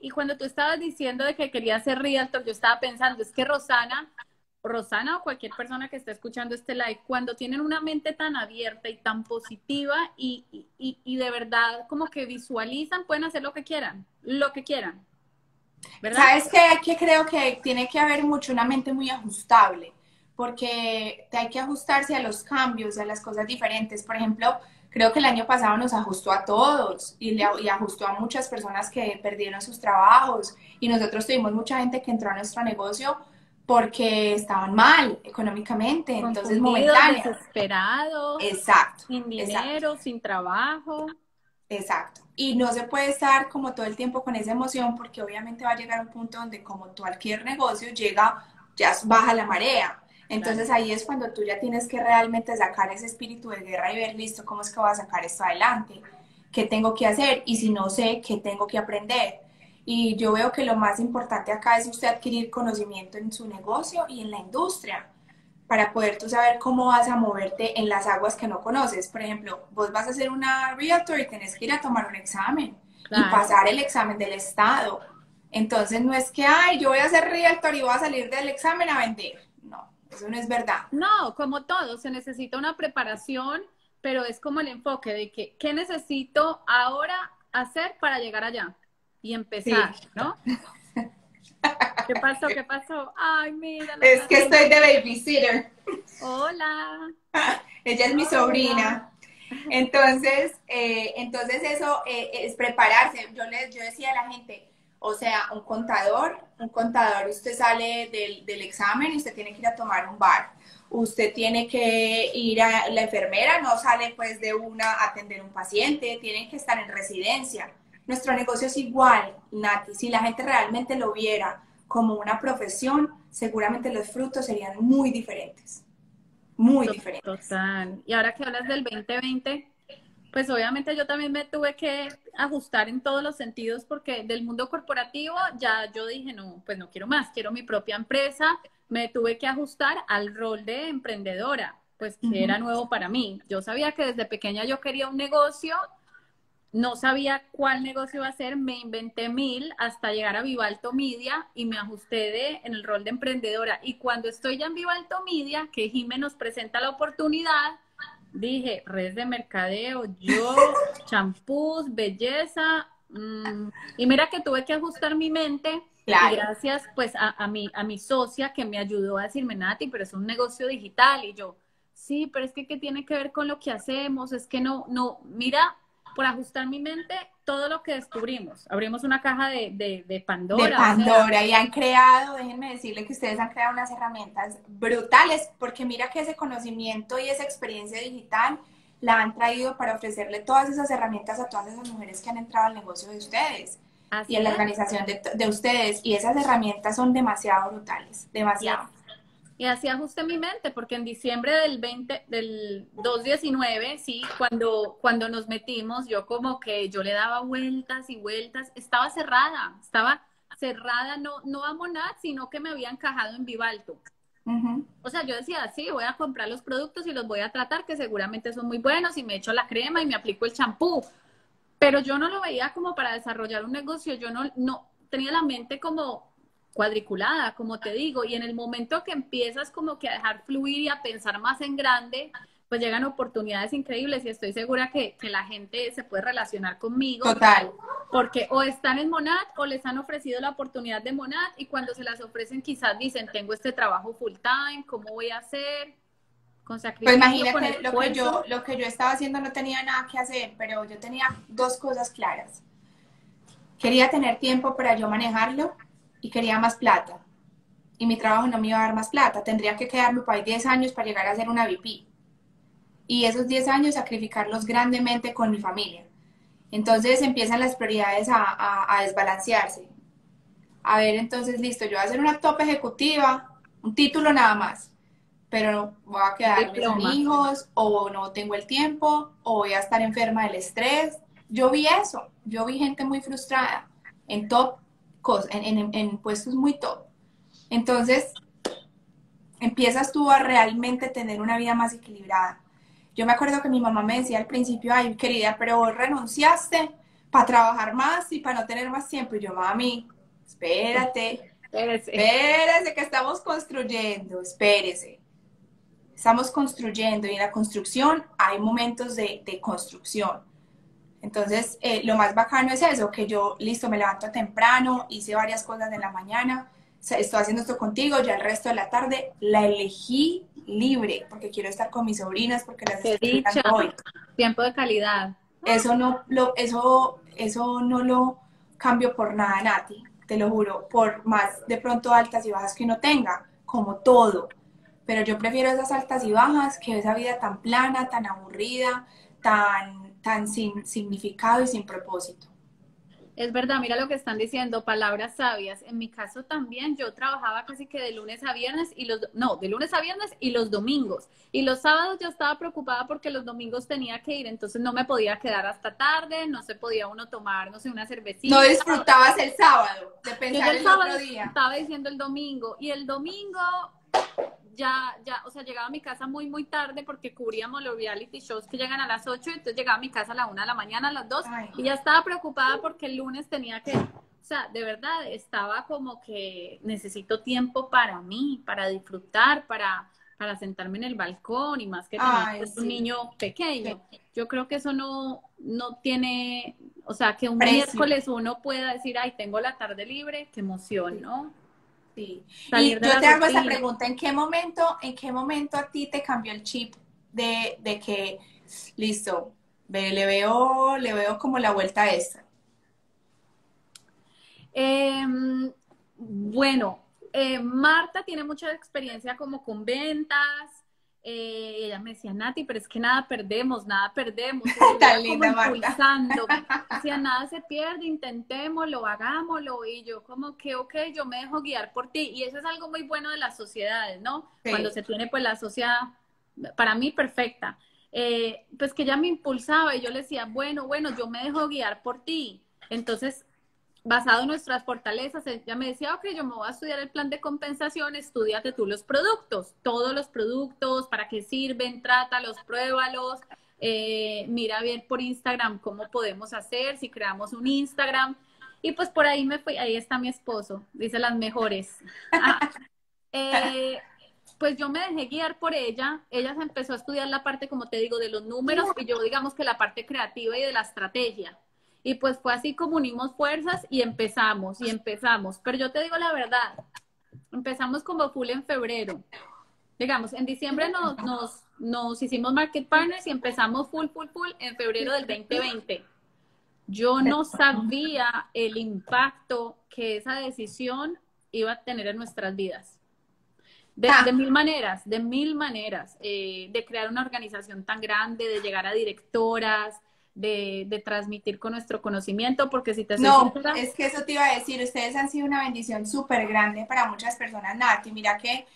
y, cuando tú estabas diciendo de que querías ser realtor, yo estaba pensando, es que Rosana, Rosana o cualquier persona que esté escuchando este live, cuando tienen una mente tan abierta y tan positiva y, y, de verdad como que visualizan, pueden hacer lo que quieran, lo que quieran. ¿verdad? ¿Sabes? Que creo que tiene que haber mucho una mente muy ajustable, porque hay que ajustarse a los cambios, a las cosas diferentes. Por ejemplo, creo que el año pasado nos ajustó a todos y, le, ajustó a muchas personas que perdieron sus trabajos y nosotros tuvimos mucha gente que entró a nuestro negocio porque estaban mal económicamente, entonces momentáneo. desesperados, exacto, sin dinero, sin trabajo. Exacto. Y no se puede estar como todo el tiempo con esa emoción porque obviamente va a llegar un punto donde como cualquier negocio llega, ya baja la marea. Entonces ahí es cuando tú ya tienes que realmente sacar ese espíritu de guerra y ver, listo, ¿cómo es que voy a sacar esto adelante? ¿Qué tengo que hacer? Y si no sé, ¿qué tengo que aprender? Y yo veo que lo más importante acá es usted adquirir conocimiento en su negocio y en la industria para poder tú saber cómo vas a moverte en las aguas que no conoces. Por ejemplo, vos vas a hacer una realtor y tenés que ir a tomar un examen y pasar el examen del Estado. Entonces no es que, ay, yo voy a ser realtor y voy a salir del examen a vender eso no es verdad. No, como todo, se necesita una preparación, pero es como el enfoque de que, ¿qué necesito ahora hacer para llegar allá? Y empezar, ¿no? ¿Qué pasó? ¿Qué pasó? Ay, mira. Es que estoy de babysitter. Hola. [LAUGHS] Ella es mi sobrina. Entonces, eh, entonces eso eh, es prepararse. Yo les, yo decía a la gente, o sea, un contador, un contador, usted sale del, examen y usted tiene que ir a tomar un bar. Usted tiene que ir a la enfermera, no sale pues de una a atender un paciente, tiene que estar en residencia. Nuestro negocio es igual, Nati. Si la gente realmente lo viera como una profesión, seguramente los frutos serían muy diferentes. muy diferentes. Total. Y ahora que hablas del 2020, pues obviamente yo también me tuve que ajustar en todos los sentidos porque del mundo corporativo ya yo dije, no, pues no quiero más, quiero mi propia empresa, me tuve que ajustar al rol de emprendedora, pues que era nuevo para mí. Yo sabía que desde pequeña yo quería un negocio, no sabía cuál negocio iba a ser, me inventé mil hasta llegar a Vivalto Media y me ajusté de, en el rol de emprendedora. Y cuando estoy ya en Vivalto Media, que Jimé nos presenta la oportunidad, dije, redes de mercadeo, yo, [LAUGHS] champús, belleza, mm, y mira que tuve que ajustar mi mente. Y gracias pues a, a, mi, a mi socia que me ayudó a decirme, Nati, pero es un negocio digital. Y yo, sí, pero es que ¿qué tiene que ver con lo que hacemos? Es que no, no, mira, por ajustar mi mente, todo lo que descubrimos. Abrimos una caja de, de, Pandora. De Pandora y han creado, déjenme decirle que ustedes han creado unas herramientas brutales, porque mira que ese conocimiento y esa experiencia digital la han traído para ofrecerle todas esas herramientas a todas esas mujeres que han entrado al negocio de ustedes y en la organización de, de, ustedes. Y esas herramientas son demasiado brutales, demasiado. Y así ajusté mi mente, porque en diciembre del 20, del 2019, sí, cuando, cuando nos metimos, yo como que yo le daba vueltas y vueltas, estaba cerrada, estaba cerrada, no, no a Monad, sino que me había encajado en Vivalto. O sea, yo decía, sí, voy a comprar los productos y los voy a tratar, que seguramente son muy buenos, y me echo la crema y me aplico el champú. Pero yo no lo veía como para desarrollar un negocio, yo no, no tenía la mente como cuadriculada, como te digo, y en el momento que empiezas como que a dejar fluir y a pensar más en grande, pues llegan oportunidades increíbles y estoy segura que, que, la gente se puede relacionar conmigo. Total. Porque o están en Monad o les han ofrecido la oportunidad de Monad y cuando se las ofrecen quizás dicen, tengo este trabajo full time, ¿cómo voy a hacer? Con sacrificio, pues imagínate, lo que, yo, lo que yo estaba haciendo no tenía nada que hacer, pero yo tenía dos cosas claras. Quería tener tiempo para yo manejarlo y quería más plata. Y mi trabajo no me iba a dar más plata. Tendría que quedarme por ahí 10 años para llegar a ser una VP. Y esos 10 años sacrificarlos grandemente con mi familia. Entonces empiezan las prioridades a, a, desbalancearse. A ver, entonces, listo, yo voy a hacer una top ejecutiva, un título nada más, pero voy a quedarme sin hijos, o no tengo el tiempo, o voy a estar enferma del estrés. Yo vi eso, yo vi gente muy frustrada en top en, puestos muy top. Entonces, empiezas tú a realmente tener una vida más equilibrada. Yo me acuerdo que mi mamá me decía al principio, ay, querida, pero vos renunciaste para trabajar más y para no tener más tiempo. Y yo, mami, espérate, espérese, espérese que estamos construyendo, espérese. Estamos construyendo y en la construcción hay momentos de, de construcción. Entonces, eh, lo más bacano es eso, que yo, listo, me levanto temprano, hice varias cosas en la mañana, estoy haciendo esto contigo, ya el resto de la tarde la elegí libre, porque quiero estar con mis sobrinas, porque las estoy hoy. Tiempo de calidad. Eso no, lo, eso, eso no lo cambio por nada, Nati, te lo juro, por más de pronto altas y bajas que uno tenga, como todo. Pero yo prefiero esas altas y bajas que esa vida tan plana, tan aburrida, tan tan sin significado y sin propósito. Es verdad, mira lo que están diciendo, palabras sabias. En mi caso también yo trabajaba casi que de lunes a viernes y los no, de lunes a viernes y los domingos. Y los sábados yo estaba preocupada porque los domingos tenía que ir, entonces no me podía quedar hasta tarde, no se podía uno tomar, no sé, una cervecita. No disfrutabas el sábado, de pensar el, otro día. Estaba diciendo el domingo y el domingo ya, ya, o sea, llegaba a mi casa muy, muy tarde porque cubríamos los reality shows que llegan a las 8, entonces llegaba a mi casa a la 1 de la mañana, a las 2, y ya estaba preocupada porque el lunes tenía que, o sea, de verdad, estaba como que necesito tiempo para mí, para disfrutar, para, para sentarme en el balcón y más que tener pues, un niño pequeño. Yo creo que eso no, no tiene, o sea, que un miércoles uno pueda decir, ay, tengo la tarde libre, qué emoción, ¿no? Sí. Y yo te hago esa pregunta, ¿en qué momento, en qué momento a ti te cambió el chip de, que, listo, le veo, le veo como la vuelta a esta? Em, bueno, eh, Marta tiene mucha experiencia como con ventas, eh, ella me decía, Nati, pero es que nada perdemos, nada perdemos. [LAUGHS] Tan linda, impulsando. [LAUGHS] Decía, nada se pierde, intentémoslo, hagámoslo. Y yo como que, ok, yo me dejo guiar por ti. Y eso es algo muy bueno de las sociedades, ¿no? Cuando se tiene pues la sociedad para mí perfecta. Eh, pues que ella me impulsaba y yo le decía, bueno, bueno, yo me dejo guiar por ti. Entonces, basado en nuestras fortalezas, ella me decía, ok, yo me voy a estudiar el plan de compensación, estudiate tú los productos, todos los productos, para qué sirven, trátalos, pruébalos, eh, mira bien por Instagram cómo podemos hacer, si creamos un Instagram. Y pues por ahí me fui, ahí está mi esposo, dice las mejores. Ah, eh, pues yo me dejé guiar por ella, ella se empezó a estudiar la parte, como te digo, de los números y yo digamos que la parte creativa y de la estrategia. Y pues fue así como unimos fuerzas y empezamos, y empezamos. Pero yo te digo la verdad, empezamos como full en febrero. Digamos, en diciembre nos, nos, nos hicimos market partners y empezamos full, full, full en febrero del 2020. Yo no sabía el impacto que esa decisión iba a tener en nuestras vidas. De, mil maneras, de mil maneras, eh, de crear una organización tan grande, de llegar a directoras, de, transmitir con nuestro conocimiento, porque si te No, es que eso te iba a decir, ustedes han sido una bendición súper grande para muchas personas, Nati. Mira que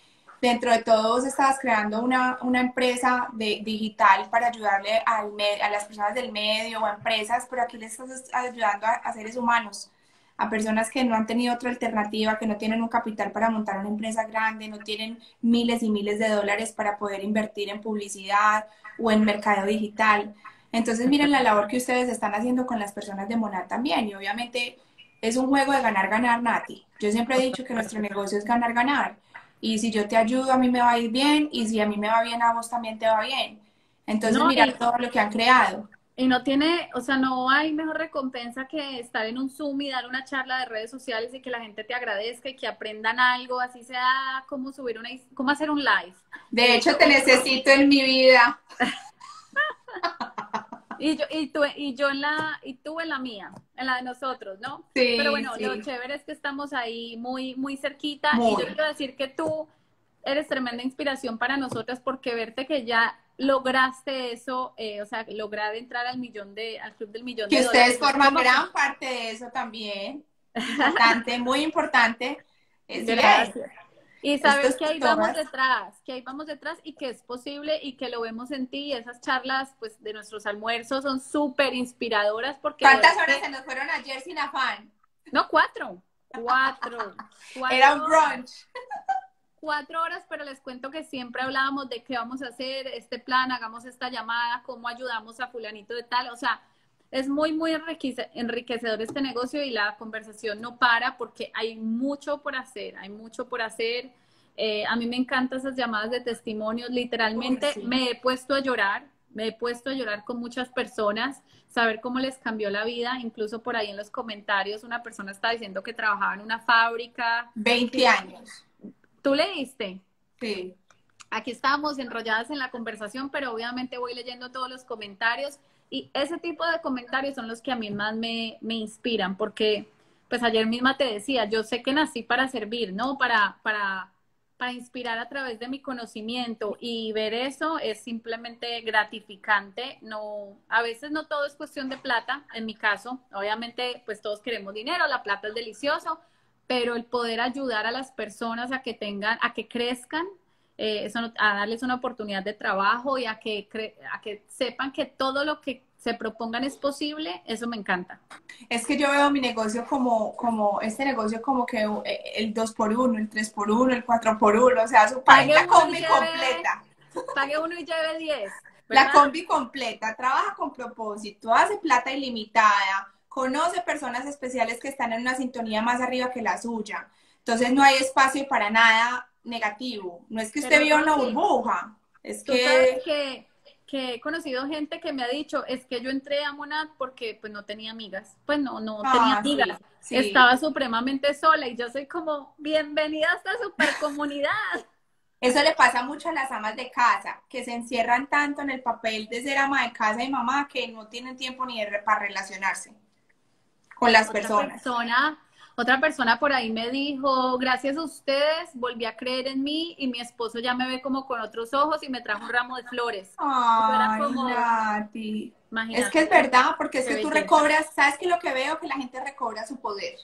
dentro de todos estabas creando una, una empresa de, digital para ayudarle al a las personas del medio o a empresas, pero aquí les estás ayudando a seres humanos a personas que no han tenido otra alternativa, que no tienen un capital para montar una empresa grande, no tienen miles y miles de dólares para poder invertir en publicidad o en mercado digital. Entonces, miren la labor que ustedes están haciendo con las personas de Monad también. Y obviamente es un juego de ganar, ganar, Nati. Yo siempre he dicho que nuestro negocio es ganar, ganar. Y si yo te ayudo, a mí me va a ir bien. Y si a mí me va bien, a vos también te va bien. Entonces, mirar todo lo que han creado. Y no tiene, o sea, no hay mejor recompensa que estar en un Zoom y dar una charla de redes sociales y que la gente te agradezca y que aprendan algo, así sea cómo subir una, cómo hacer un live. De hecho, te necesito en mi vida. [LAUGHS] y yo, y tú, y yo en la, y tú en la mía, en la de nosotros, ¿no? Sí. Pero bueno, lo chévere es que estamos ahí muy, muy cerquita. Y yo quiero decir que tú eres tremenda inspiración para nosotras porque verte que ya lograste eso, eh, o sea, lograr entrar al millón de, al club del millón que de dólares. Que ustedes forman gran parte de eso también. [LAUGHS] Importante, muy importante. Gracias. Y sabes que ahí vamos detrás, que ahí vamos detrás y que es posible y que lo vemos en ti. Esas charlas, pues, de nuestros almuerzos son súper inspiradoras porque... ¿Cuántas horas se nos fueron ayer sin afán? No, cuatro. Cuatro. cuatro Era un brunch cuatro horas, pero les cuento que siempre hablábamos de qué vamos a hacer, este plan, hagamos esta llamada, cómo ayudamos a fulanito de tal, o sea, es muy, muy enriquecedor este negocio y la conversación no para porque hay mucho por hacer, hay mucho por hacer. Eh, a mí me encantan esas llamadas de testimonios, literalmente me he puesto a llorar, me he puesto a llorar con muchas personas, saber cómo les cambió la vida, incluso por ahí en los comentarios una persona está diciendo que trabajaba en una fábrica. 20 años ¿Tú leíste? Sí. Aquí estábamos enrolladas en la conversación, pero obviamente voy leyendo todos los comentarios y ese tipo de comentarios son los que a mí más me, inspiran, porque pues ayer misma te decía, yo sé que nací para servir, ¿no? Para, para, para inspirar a través de mi conocimiento y ver eso es simplemente gratificante. No, a veces no todo es cuestión de plata, en mi caso, obviamente pues todos queremos dinero, la plata es delicioso, pero el poder ayudar a las personas a que tengan, a que crezcan, eh, a darles una oportunidad de trabajo y a que, a que sepan que todo lo que se propongan es posible, eso me encanta. Es que yo veo mi negocio como, como este negocio como que eh, el 2 por 1 el 3 por 1 el 4 por 1 o sea, su pague la combi completa. Pague uno y lleve 10. La combi completa, trabaja con propósito, hace plata ilimitada, conoce personas especiales que están en una sintonía más arriba que la suya. Entonces no hay espacio para nada negativo. No es que usted viva una burbuja, es que... que... he conocido gente que me ha dicho, es que yo entré a Monad porque pues no tenía amigas, pues no, no ah, tenía amigas, estaba supremamente sola y yo soy como, bienvenida a esta super comunidad. [LAUGHS] Eso le pasa mucho a las amas de casa, que se encierran tanto en el papel de ser ama de casa y mamá que no tienen tiempo ni para relacionarse con las otra personas. Persona, otra persona por ahí me dijo, gracias a ustedes volví a creer en mí y mi esposo ya me ve como con otros ojos y me trajo un ramo de flores. Ay, Es que es verdad, porque es que tú recobras, ¿sabes qué lo que veo? Que la gente recobra su poder.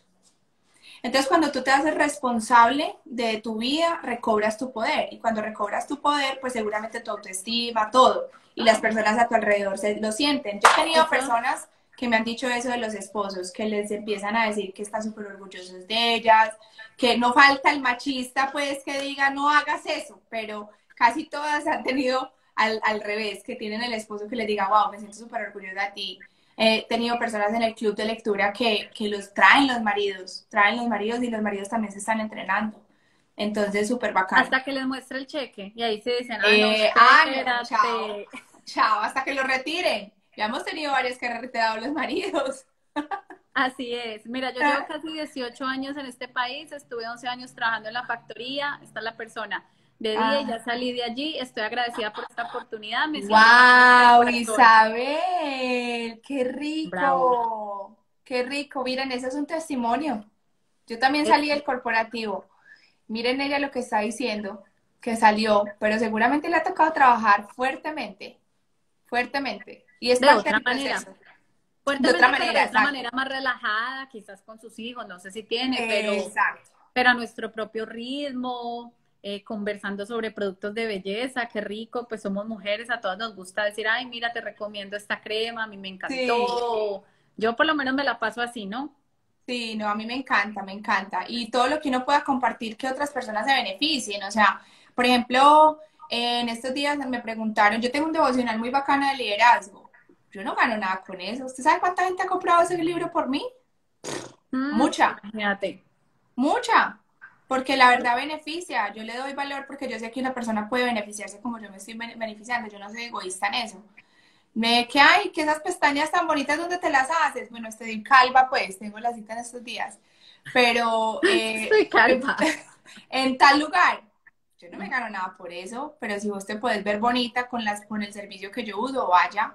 Entonces, cuando tú te haces responsable de tu vida, recobras tu poder. Y cuando recobras tu poder, pues seguramente tu autoestima, todo. Y las personas a tu alrededor se lo sienten. Yo he tenido personas que me han dicho eso de los esposos, que les empiezan a decir que están súper orgullosos de ellas, que no falta el machista, pues, que diga, no hagas eso, pero casi todas han tenido al, al revés, que tienen el esposo que les diga, wow, me siento súper orgullosa de ti. He tenido personas en el club de lectura que, que los traen los maridos, traen los maridos y los maridos también se están entrenando. Entonces, súper bacán. Hasta que les muestre el cheque y ahí se dicen, eh, ah, no, chao, chao, hasta que lo retiren. Ya hemos tenido varias que han retirado los maridos. Así es. Mira, yo llevo casi 18 años en este país, estuve 11 años trabajando en la factoría, está la persona de día y ya salí de allí. Estoy agradecida por esta oportunidad. Me ¡Wow, Isabel! ¡Qué rico! ¡Qué rico! Miren, ese es un testimonio. Yo también salí del corporativo. Miren ella lo que está diciendo, que salió, pero seguramente le ha tocado trabajar fuertemente, fuertemente. Y es de otra manera. de otra manera, de otra manera más relajada, quizás con sus hijos, no sé si tiene, pero, pero a nuestro propio ritmo, eh, conversando sobre productos de belleza, qué rico, pues somos mujeres, a todas nos gusta decir, ay, mira, te recomiendo esta crema, a mí me encantó. Yo por lo menos me la paso así, ¿no? Sí, no, a mí me encanta, me encanta. Y todo lo que uno pueda compartir que otras personas se beneficien. O sea, por ejemplo, en estos días me preguntaron, yo tengo un devocional muy bacano de liderazgo. Yo no gano nada con eso. ¿Usted sabe cuánta gente ha comprado ese libro por mí? Mm, Mucha. Fíjate. Mucha porque la verdad beneficia, yo le doy valor porque yo sé que una persona puede beneficiarse como yo me estoy beneficiando, yo no soy egoísta en eso. Me que hay, que esas pestañas tan bonitas, ¿dónde te las haces? Bueno, estoy calva, pues, tengo la cita en estos días, pero... [LAUGHS] Eh, estoy calva. [LAUGHS] En tal lugar, yo no me gano nada por eso, pero si vos te puedes ver bonita con, las, con el servicio que yo uso, vaya.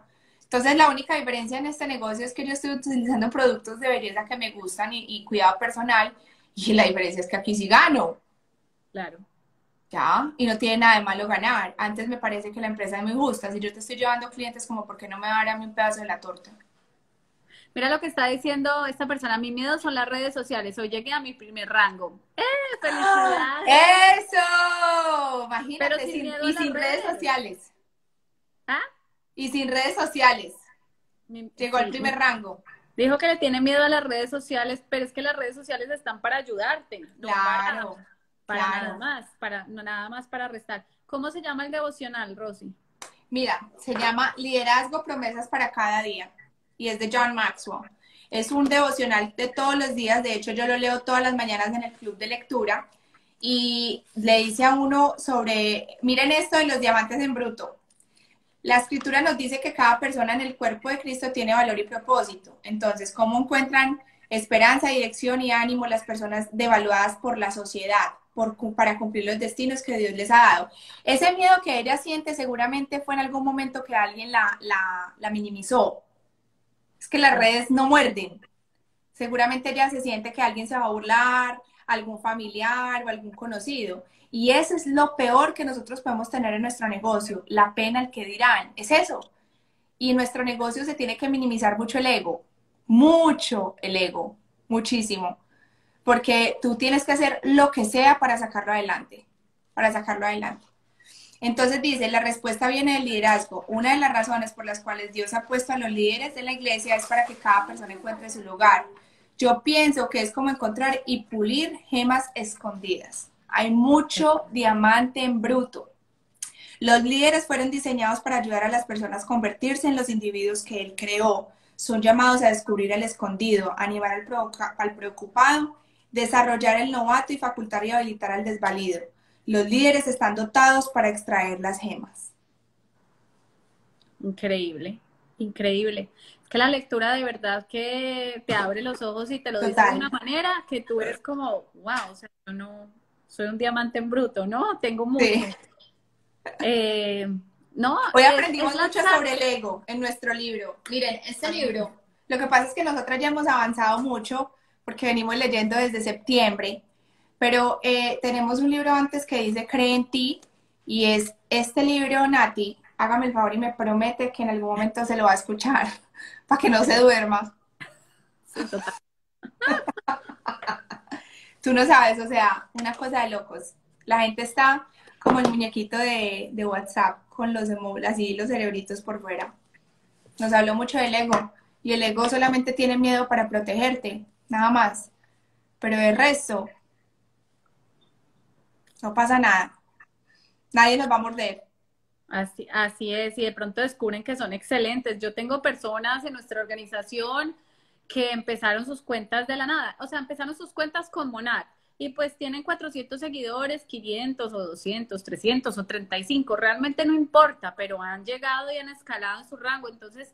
Entonces, la única diferencia en este negocio es que yo estoy utilizando productos de belleza que me gustan y, y cuidado personal, y la diferencia es que aquí sí gano. Claro. ¿Ya? Y no tiene nada de malo ganar. Antes me parece que la empresa es muy justa. Si yo te estoy llevando clientes, como, ¿por qué no me va a dar a mí un pedazo de la torta? Mira lo que está diciendo esta persona. Mi miedo son las redes sociales. Hoy llegué a mi primer rango. ¡Eh! ¡Felicidades! ¡Eso! Imagínate. Sin, y sin redes. sociales. ¿Ah? Y sin redes sociales. Llegó al primer rango. Dijo que le tiene miedo a las redes sociales, pero es que las redes sociales están para ayudarte, no claro, para, nada más, para no nada más para restar. ¿Cómo se llama el devocional, Rosy? Mira, se llama Liderazgo Promesas para cada día y es de John Maxwell. Es un devocional de todos los días, de hecho yo lo leo todas las mañanas en el club de lectura y le dice a uno sobre, miren esto de los diamantes en bruto, la escritura nos dice que cada persona en el cuerpo de Cristo tiene valor y propósito. Entonces, ¿cómo encuentran esperanza, dirección y ánimo las personas devaluadas por la sociedad para cumplir los destinos que Dios les ha dado? Ese miedo que ella siente seguramente fue en algún momento que alguien la, la, la minimizó. Es que las redes no muerden. Seguramente ella se siente que alguien se va a burlar, algún familiar o algún conocido. Y eso es lo peor que nosotros podemos tener en nuestro negocio, la pena el que dirán, es eso. Y en nuestro negocio se tiene que minimizar mucho el ego, mucho el ego, muchísimo, porque tú tienes que hacer lo que sea para sacarlo adelante, para sacarlo adelante. Entonces dice, la respuesta viene del liderazgo. Una de las razones por las cuales Dios ha puesto a los líderes de la iglesia es para que cada persona encuentre su lugar. Yo pienso que es como encontrar y pulir gemas escondidas. Hay mucho diamante en bruto. Los líderes fueron diseñados para ayudar a las personas a convertirse en los individuos que él creó. Son llamados a descubrir el escondido, animar al, al preocupado, desarrollar el novato y facultar y habilitar al desvalido. Los líderes están dotados para extraer las gemas. Increíble, increíble. Es que la lectura de verdad que te abre los ojos y te lo dice de una manera que tú eres como, wow, o sea, yo no, soy un diamante en bruto, ¿no? Tengo mucho. Eh, no, Hoy aprendimos mucho sobre el ego en nuestro libro. Miren, este libro, lo que pasa es que nosotras ya hemos avanzado mucho porque venimos leyendo desde septiembre, pero eh, tenemos un libro antes que dice Cree en ti y es este libro, Nati, hágame el favor y me promete que en algún momento se lo va a escuchar [LAUGHS] para que no se duerma. [LAUGHS] tú no sabes, o sea, una cosa de locos. La gente está como el muñequito de, de WhatsApp con los así los cerebritos por fuera. Nos habló mucho del ego y el ego solamente tiene miedo para protegerte, nada más. Pero el resto, no pasa nada. Nadie nos va a morder. Así, así es, y de pronto descubren que son excelentes. Yo tengo personas en nuestra organización que empezaron sus cuentas de la nada, o sea, empezaron sus cuentas con Monad y pues tienen 400 seguidores, 500 o 200, 300 o 35, realmente no importa, pero han llegado y han escalado en su rango, entonces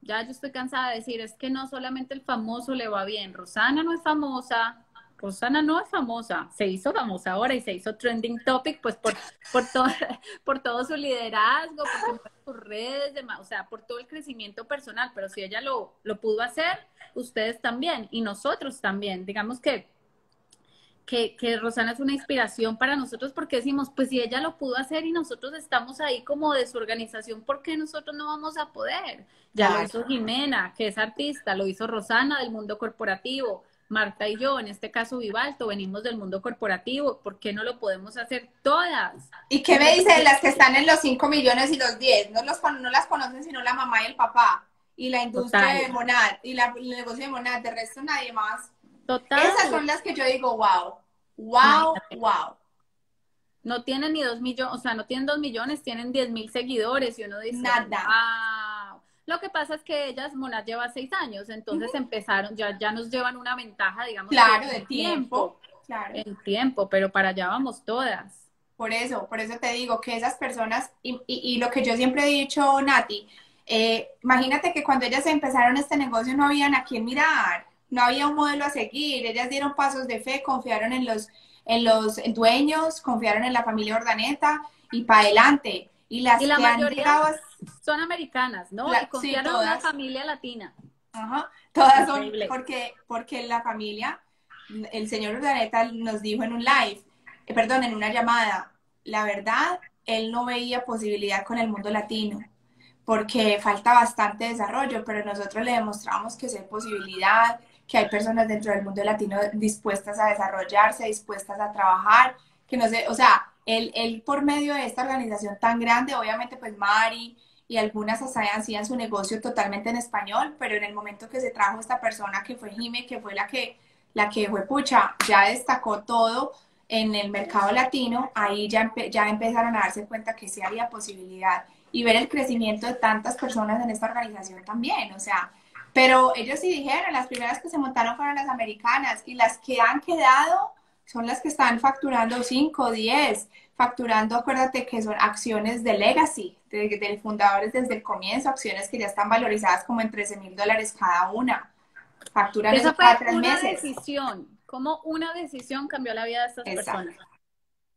ya yo estoy cansada de decir, es que no solamente el famoso le va bien, Rosana no es famosa, Rosana no es famosa, se hizo famosa ahora y se hizo trending topic, pues por, por, todo, [LAUGHS] por todo su liderazgo, por sus redes, o sea, por todo el crecimiento personal, pero si ella lo, lo pudo hacer, ustedes también y nosotros también. Digamos que, que, que Rosana es una inspiración para nosotros porque decimos, pues si ella lo pudo hacer y nosotros estamos ahí como de su organización, ¿por qué nosotros no vamos a poder? Ya lo hizo Jimena, que es artista, lo hizo Rosana del mundo corporativo, Marta y yo, en este caso Vivalto, venimos del mundo corporativo, ¿por qué no lo podemos hacer todas? ¿Y qué me dicen las que están en los 5 millones y los 10? No, los, no las conocen sino la mamá y el papá, y la industria de Monad, y la, el negocio de Monad, de resto nadie más. Total. Esas son las que yo digo, wow, wow, wow. No tienen ni dos millones, o sea, no tienen dos millones, tienen diez mil seguidores y uno dice, nada. Lo que pasa es que ellas, Monad lleva seis años, entonces empezaron, ya, ya nos llevan una ventaja, digamos. Claro, de tiempo. Claro. En tiempo, pero para allá vamos todas. Por eso, por eso te digo que esas personas, y, y, lo que yo siempre he dicho, Nati, eh, imagínate que cuando ellas empezaron este negocio no habían a quién mirar, no había un modelo a seguir, ellas dieron pasos de fe, confiaron en los, en los dueños, confiaron en la familia Ordaneta y para adelante. Y las la que mayoría, han son americanas, ¿no? y confiaron en una familia latina. Ajá, todas son, porque, porque la familia, el señor Urdaneta nos dijo en un live, eh, perdón, en una llamada, la verdad, él no veía posibilidad con el mundo latino, porque falta bastante desarrollo, pero nosotros le demostramos que sí hay posibilidad, que hay personas dentro del mundo latino dispuestas a desarrollarse, dispuestas a trabajar, que no sé, o sea, él, él por medio de esta organización tan grande, obviamente pues Mari, y algunas hacían su negocio totalmente en español, pero en el momento que se trajo esta persona que fue Jime, que fue la que, la que fue pucha, ya destacó todo en el mercado latino, ahí ya, ya empezaron a darse cuenta que sí había posibilidad y ver el crecimiento de tantas personas en esta organización también, o sea, pero ellos sí dijeron, las primeras que se montaron fueron las americanas y las que han quedado son las que están facturando 5, 10, facturando, acuérdate que son acciones de legacy, de, de, fundadores desde el comienzo, acciones que ya están valorizadas como en 13 mil dólares cada una. Facturan eso cada tres una decisión, como una decisión cambió la vida de estas personas.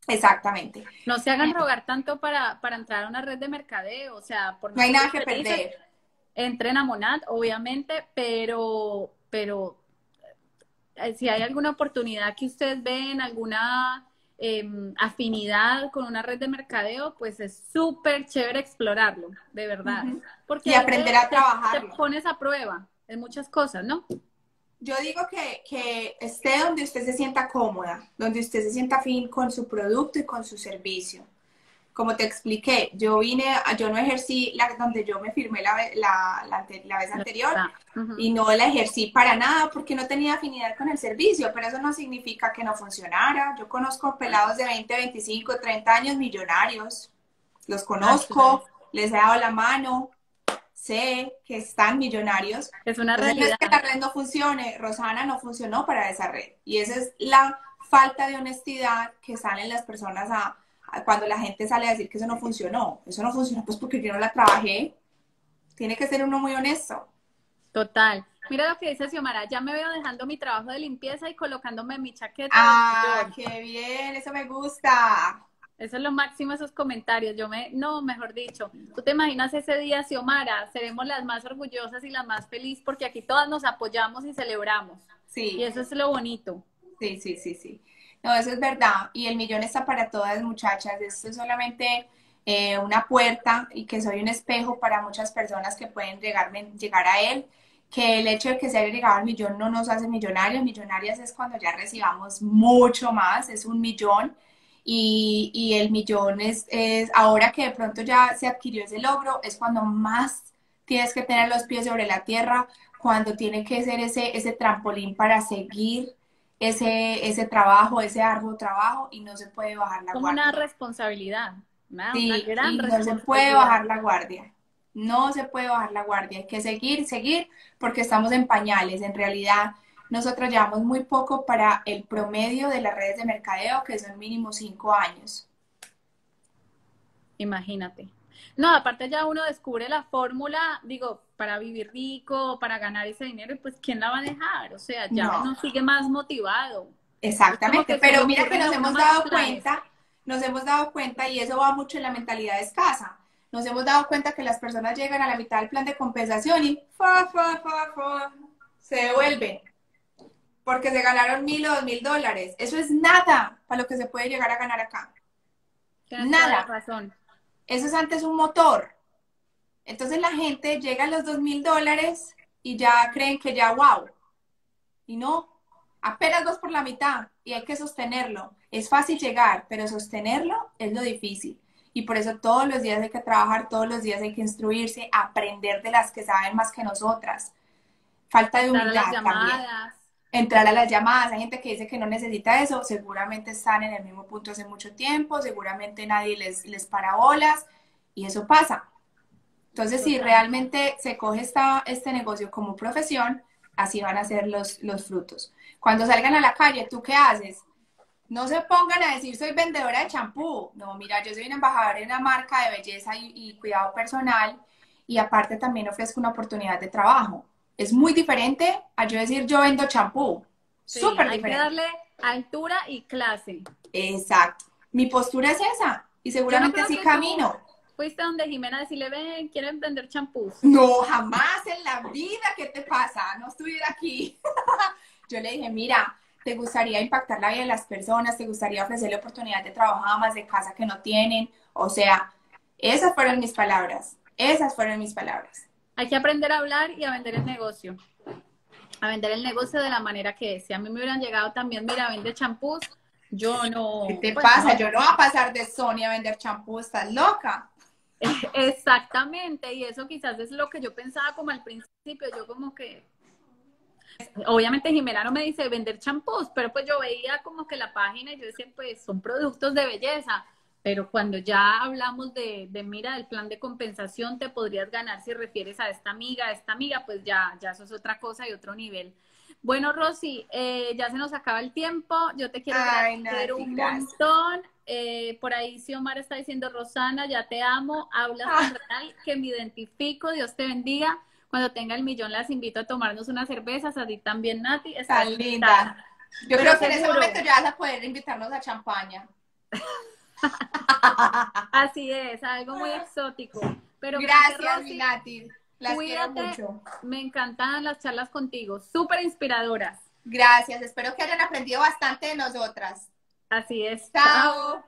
Exactamente. No se hagan rogar tanto para, para entrar a una red de mercadeo, o sea, por no hay nada que perder. Entren a Monad, obviamente, pero, pero eh, si hay alguna oportunidad que ustedes ven, alguna Em, afinidad con una red de mercadeo, pues es súper chévere explorarlo, de verdad. Porque y aprender a trabajar. Te pones a prueba en muchas cosas, ¿no? Yo digo que, que esté donde usted se sienta cómoda, donde usted se sienta afín con su producto y con su servicio como te expliqué, yo vine, yo no ejercí la, donde yo me firmé la, la, la, vez anterior y no la ejercí para nada porque no tenía afinidad con el servicio, pero eso no significa que no funcionara. Yo conozco pelados de 20, 25, 30 años millonarios, los conozco, les he dado la mano, sé que están millonarios. Es una realidad. No es que la red no funcione, Rosana no funcionó para esa red y esa es la falta de honestidad que salen las personas a cuando la gente sale a decir que eso no funcionó. Eso no funcionó pues porque yo no la trabajé. Tiene que ser uno muy honesto. Total. Mira lo que dice Xiomara, ya me veo dejando mi trabajo de limpieza y colocándome mi chaqueta. Ah, qué bien, eso me gusta. Eso es lo máximo, esos comentarios. Yo me, no, mejor dicho, tú te imaginas ese día, Xiomara, seremos las más orgullosas y las más felices porque aquí todas nos apoyamos y celebramos. Sí. Y eso es lo bonito. Sí, sí, sí, sí. No, eso es verdad. Y el millón está para todas muchachas. Esto es solamente eh, una puerta y que soy un espejo para muchas personas que pueden llegar, llegar a él. que el hecho de que se haya llegado al millón no nos hace millonarios, millonarias es cuando ya recibamos mucho más, es un millón. Y, y el millón es, es, ahora que de pronto ya se adquirió ese logro, es cuando más tienes que tener los pies sobre la tierra, cuando tiene que ser ese, ese trampolín para seguir ese, ese trabajo, ese arduo trabajo y no se puede bajar la Como guardia. una responsabilidad. Una, Sí, una gran y no se puede bajar la guardia. No se puede bajar la guardia. Hay que seguir, seguir, porque estamos en pañales. En realidad, nosotros llevamos muy poco para el promedio de las redes de mercadeo, que son mínimo cinco años. Imagínate. No, aparte ya uno descubre la fórmula, digo, para vivir rico, para ganar ese dinero, y pues ¿quién la va a dejar? O sea, ya No. uno sigue más motivado. Exactamente, pero mira que nos hemos dado planes. cuenta, nos hemos dado cuenta y eso va mucho en la mentalidad escasa. Nos hemos dado cuenta que las personas llegan a la mitad del plan de compensación y fa, fa, fa, fa, se devuelven porque se ganaron mil o dos mil dólares. Eso es nada para lo que se puede llegar a ganar acá. Tienes Nada. razón. Eso es antes un motor. Entonces la gente llega a los dos mil dólares y ya creen que ya, wow. Y no, apenas vas por la mitad y hay que sostenerlo. Es fácil llegar, pero sostenerlo es lo difícil. Y por eso todos los días hay que trabajar, todos los días hay que instruirse, aprender de las que saben más que nosotras. Falta de humildad las también. Entrar a las llamadas. Hay gente que dice que no necesita eso, seguramente están en el mismo punto hace mucho tiempo, seguramente nadie les, les para bolas y eso pasa. Entonces, si realmente se coge esta, este negocio como profesión, así van a ser los, los frutos. Cuando salgan a la calle, ¿tú qué haces? No se pongan a decir soy vendedora de champú. No, mira, yo soy una embajadora de una marca de belleza y, y cuidado personal y aparte también ofrezco una oportunidad de trabajo. Es muy diferente a yo decir yo vendo champú. Sí, Súper hay que diferente. darle altura y clase. Exacto. Mi postura es esa y seguramente así que camino. Fuiste donde Jimena decirle, ven, quieren vender champús. No, jamás en la vida, ¿qué te pasa? No estuviera aquí. [LAUGHS] Yo le dije, mira, ¿te gustaría impactar la vida de las personas? ¿Te gustaría ofrecerle oportunidad de trabajo a más de casa que no tienen? O sea, esas fueron mis palabras. Esas fueron mis palabras. Hay que aprender a hablar y a vender el negocio. A vender el negocio de la manera que es. Si a mí me hubieran llegado también, mira, vende champús, yo no. ¿Qué te pues, pasa? no. Yo no voy a pasar de Sony a vender champú, estás loca. [LAUGHS] Exactamente, y eso quizás es lo que yo pensaba como al principio, yo como que, obviamente Jimena no me dice vender champús, pero pues yo veía como que la página y yo decía, pues son productos de belleza, pero cuando ya hablamos de, de mira, del plan de compensación te podrías ganar si refieres a esta amiga, a esta amiga, pues ya, ya eso es otra cosa y otro nivel. Bueno, Rosy, eh, ya se nos acaba el tiempo. Yo te quiero agradecer un gracias. montón. Eh, por ahí Xiomara está diciendo, Rosana, ya te amo, hablas Ah. tan real que me identifico, Dios te bendiga. Cuando tenga el millón las invito a tomarnos unas cervezas, a ti también, Nati. Estás Tan linda. Yo Pero creo que en ese momento ya vas a poder invitarnos a champaña. [LAUGHS] [LAUGHS] Así es, algo muy exótico. Pero Gracias, Rosy, mi Nati. Las quiero mucho. Me encantan las charlas contigo, súper inspiradoras. Gracias. Espero que hayan aprendido bastante de nosotras. Así es. Chao.